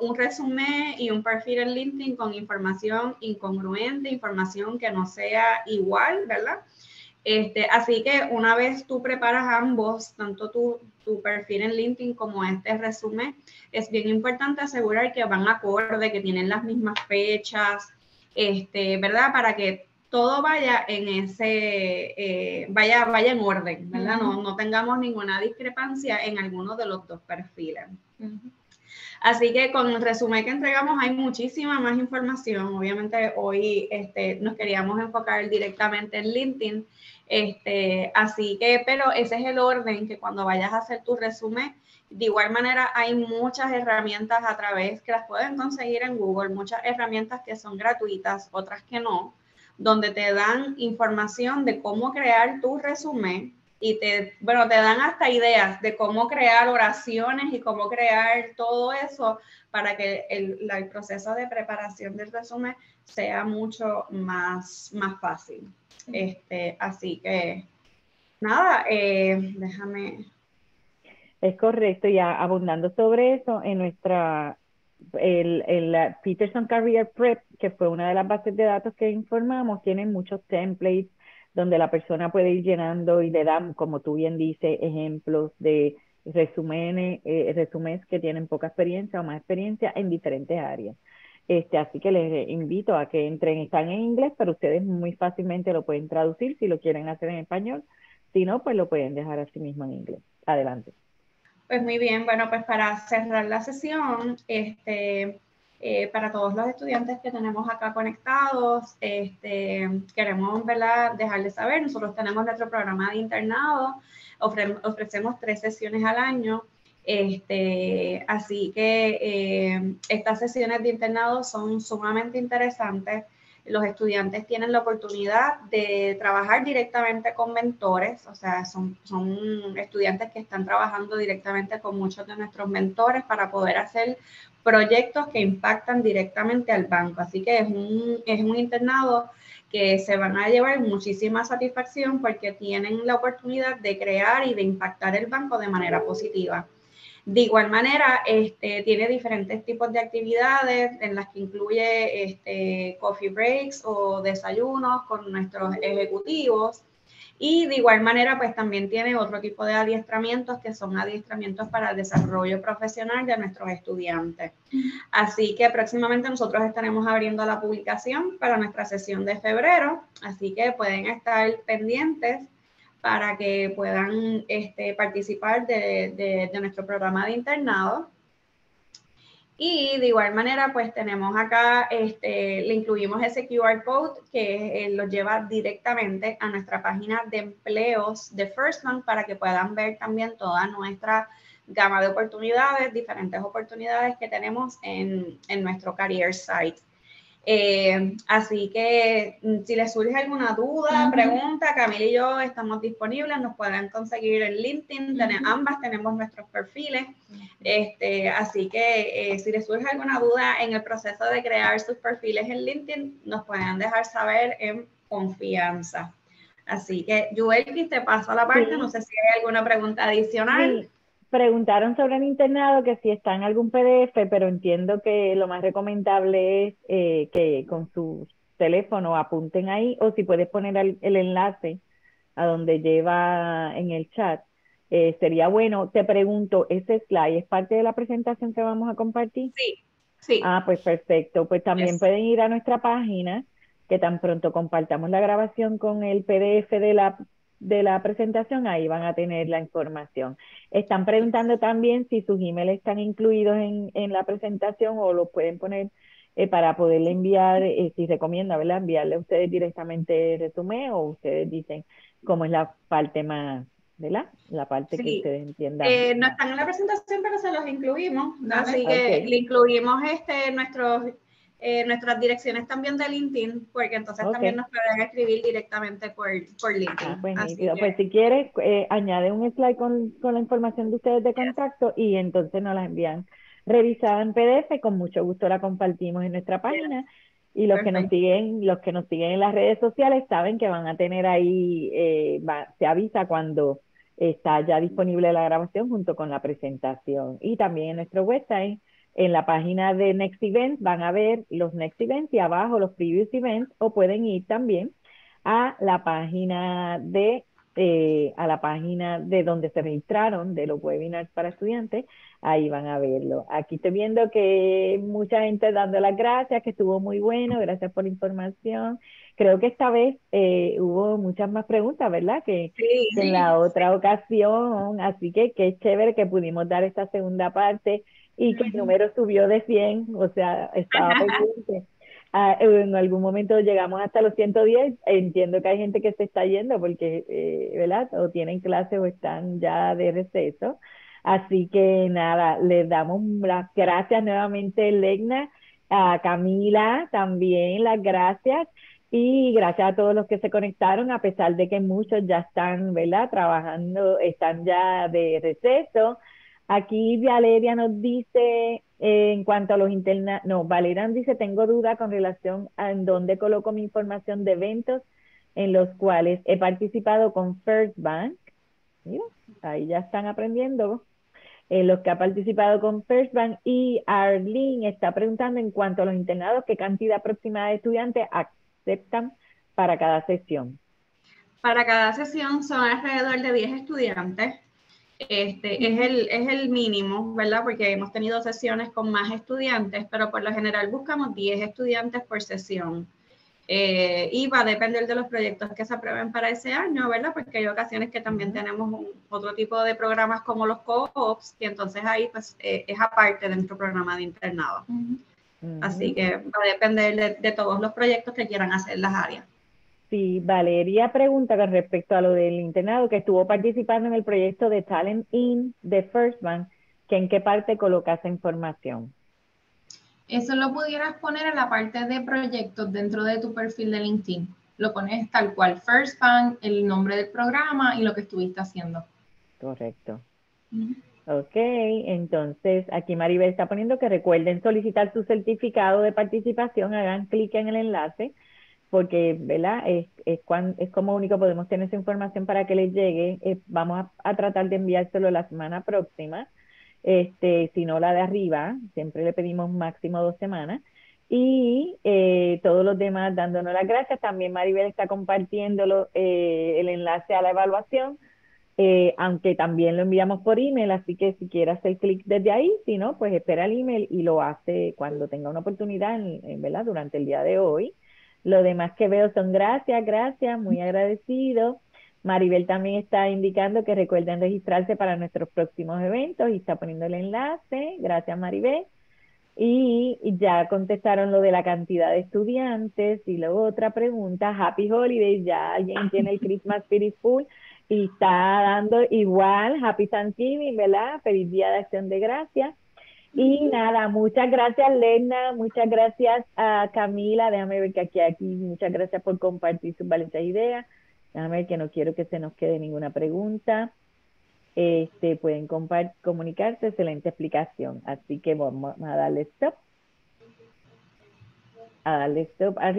un resumen y un perfil en LinkedIn con información incongruente, información que no sea igual, ¿verdad? Este, así que una vez tú preparas ambos, tanto tu, tu, perfil en LinkedIn como este resumen, es bien importante asegurar que van acorde, que tienen las mismas fechas, este, ¿verdad? Para que todo vaya en ese, eh, vaya, vaya en orden, ¿verdad? no, no, tengamos ninguna discrepancia en alguno de los dos perfiles. Así que con el resumen que entregamos hay muchísima más información. Obviamente hoy este, nos queríamos enfocar directamente en LinkedIn. Este, así que, pero ese es el orden que cuando vayas a hacer tu resumen, de igual manera hay muchas herramientas a través que las pueden conseguir en Google, muchas herramientas que son gratuitas, otras que no, donde te dan información de cómo crear tu resumen y te, bueno, te dan hasta ideas de cómo crear oraciones y cómo crear todo eso para que el, el proceso de preparación del resumen sea mucho más, más fácil. Este, así que, nada, eh, déjame. Es correcto, ya abundando sobre eso, en nuestra, el, el Peterson Career Prep, que fue una de las bases de datos que informamos, tiene muchos templates donde la persona puede ir llenando y le dan, como tú bien dices, ejemplos de resúmenes, eh, resúmenes que tienen poca experiencia o más experiencia en diferentes áreas. Este, así que les invito a que entren, están en inglés, pero ustedes muy fácilmente lo pueden traducir si lo quieren hacer en español. Si no, pues lo pueden dejar así mismo en inglés. Adelante. Pues muy bien, bueno, pues para cerrar la sesión, este, eh, para todos los estudiantes que tenemos acá conectados, este, queremos dejarles saber, nosotros tenemos nuestro programa de internado, ofrecemos tres sesiones al año, este, así que eh, estas sesiones de internado son sumamente interesantes. Los estudiantes tienen la oportunidad de trabajar directamente con mentores, o sea, son, son estudiantes que están trabajando directamente con muchos de nuestros mentores para poder hacer proyectos que impactan directamente al banco. Así que es un, es un internado que se van a llevar muchísima satisfacción porque tienen la oportunidad de crear y de impactar el banco de manera positiva. De igual manera, este, tiene diferentes tipos de actividades en las que incluye este, coffee breaks o desayunos con nuestros ejecutivos. Y de igual manera, pues también tiene otro tipo de adiestramientos que son adiestramientos para el desarrollo profesional de nuestros estudiantes. Así que próximamente nosotros estaremos abriendo la publicación para nuestra sesión de febrero, así que pueden estar pendientes para que puedan este, participar de, nuestro programa de internado. Y de igual manera, pues tenemos acá, este, le incluimos ese QR code que eh, lo lleva directamente a nuestra página de empleos de First Bank para que puedan ver también toda nuestra gama de oportunidades, diferentes oportunidades que tenemos en, en nuestro career site. Eh, así que mm, si les surge alguna duda, pregunta, Camila y yo estamos disponibles, nos pueden conseguir en LinkedIn, ambas tenemos nuestros perfiles, este, así que eh, si les surge alguna duda en el proceso de crear sus perfiles en LinkedIn, nos pueden dejar saber en confianza. Así que, Joel, te paso la parte, no sé si hay alguna pregunta adicional preguntaron sobre el internado que si está en algún PDF, pero entiendo que lo más recomendable es eh, que con su teléfono apunten ahí o si puedes poner el, enlace a donde lleva en el chat. Eh, sería bueno, te pregunto, ¿ese slide es parte de la presentación que vamos a compartir? Sí, sí. Ah, pues perfecto. Pues también pueden ir a nuestra página, que tan pronto compartamos la grabación con el PDF de la de la presentación, ahí van a tener la información. Están preguntando también si sus emails están incluidos en, en la presentación o lo pueden poner eh, para poderle enviar, eh, si recomienda, ¿verdad? Enviarle a ustedes directamente el resumen o ustedes dicen cómo es la parte más, ¿verdad? La parte que ustedes entiendan. Eh, no están en la presentación, pero se los incluimos. Así que le incluimos este, nuestros eh, nuestras direcciones también de LinkedIn, porque entonces también nos pueden escribir directamente por, por LinkedIn. Ah, pues, pues si quieres, eh, añade un slide con, con, la información de ustedes de contacto y entonces nos la envían revisada en PDF, con mucho gusto la compartimos en nuestra página. Y los que nos siguen, los que nos siguen en las redes sociales saben que van a tener ahí, eh, se avisa cuando está ya disponible la grabación junto con la presentación. Y también en nuestro website en la página de Next Events van a ver los Next Events y abajo los Previous Events o pueden ir también a la página de eh, a la página de donde se registraron de los webinars para estudiantes, ahí van a verlo. Aquí estoy viendo que mucha gente dando las gracias, que estuvo muy bueno, gracias por la información. Creo que esta vez eh, hubo muchas más preguntas, ¿verdad? Que, en la otra ocasión, así que qué chévere que pudimos dar esta segunda parte y que el número subió de 100, o sea, estaba pendiente. Ah, en algún momento llegamos hasta los 110, entiendo que hay gente que se está yendo porque, eh, ¿verdad? O tienen clase o están ya de receso. Así que nada, les damos las gracias nuevamente, Legna, a Camila también las gracias y gracias a todos los que se conectaron, a pesar de que muchos ya están, ¿verdad? Trabajando, están ya de receso. Aquí Valeria nos dice, eh, en cuanto a los internados, no, Valeria nos dice, tengo duda con relación a en dónde coloco mi información de eventos en los cuales he participado con First Bank. Mira, ahí ya están aprendiendo eh, los que ha participado con First Bank. Y Arlene está preguntando en cuanto a los internados, ¿qué cantidad aproximada de estudiantes aceptan para cada sesión? Para cada sesión son alrededor de 10 estudiantes. Este, es, el, es el mínimo, ¿verdad? Porque hemos tenido sesiones con más estudiantes, pero por lo general buscamos 10 estudiantes por sesión. Eh, y va a depender de los proyectos que se aprueben para ese año, ¿verdad? Porque hay ocasiones que también tenemos otro tipo de programas como los co-ops, y entonces ahí pues eh, es aparte de nuestro programa de internado. Así que va a depender de, de, todos los proyectos que quieran hacer las áreas. Sí, Valeria pregunta con respecto a lo del internado, que estuvo participando en el proyecto de Talent In de First Bank, que en qué parte coloca esa información. Eso lo pudieras poner en la parte de proyectos dentro de tu perfil de LinkedIn. Lo pones tal cual, First Bank, el nombre del programa y lo que estuviste haciendo. Correcto. Ok, entonces aquí Maribel está poniendo que recuerden solicitar su certificado de participación, hagan clic en el enlace, porque ¿verdad? Es, es, es como único podemos tener esa información para que les llegue. Eh, vamos a, tratar de enviárselo la semana próxima este, sino la de arriba, siempre le pedimos máximo dos semanas. Y eh, todos los demás dándonos las gracias. También Maribel está compartiendo eh, el enlace a la evaluación, eh, aunque también lo enviamos por email, así que si quiere hacer clic desde ahí, si no, pues espera el email y lo hace cuando tenga una oportunidad, ¿verdad? Durante el día de hoy. Lo demás que veo son gracias, gracias, muy agradecido. Maribel también está indicando que recuerden registrarse para nuestros próximos eventos y está poniendo el enlace. Gracias, Maribel. Y ya contestaron lo de la cantidad de estudiantes. Y luego otra pregunta, Happy Holidays, ya alguien tiene el Christmas Spirit Full y está dando igual Happy Thanksgiving, ¿verdad? Feliz Día de Acción de Gracias. Y nada, muchas gracias Lena, muchas gracias a Camila, déjame ver que aquí, aquí, muchas gracias por compartir sus valiosas ideas. Déjame ver que no quiero que se nos quede ninguna pregunta. Este, pueden comunicarse, excelente explicación. Así que vamos a darle stop. A darle stop a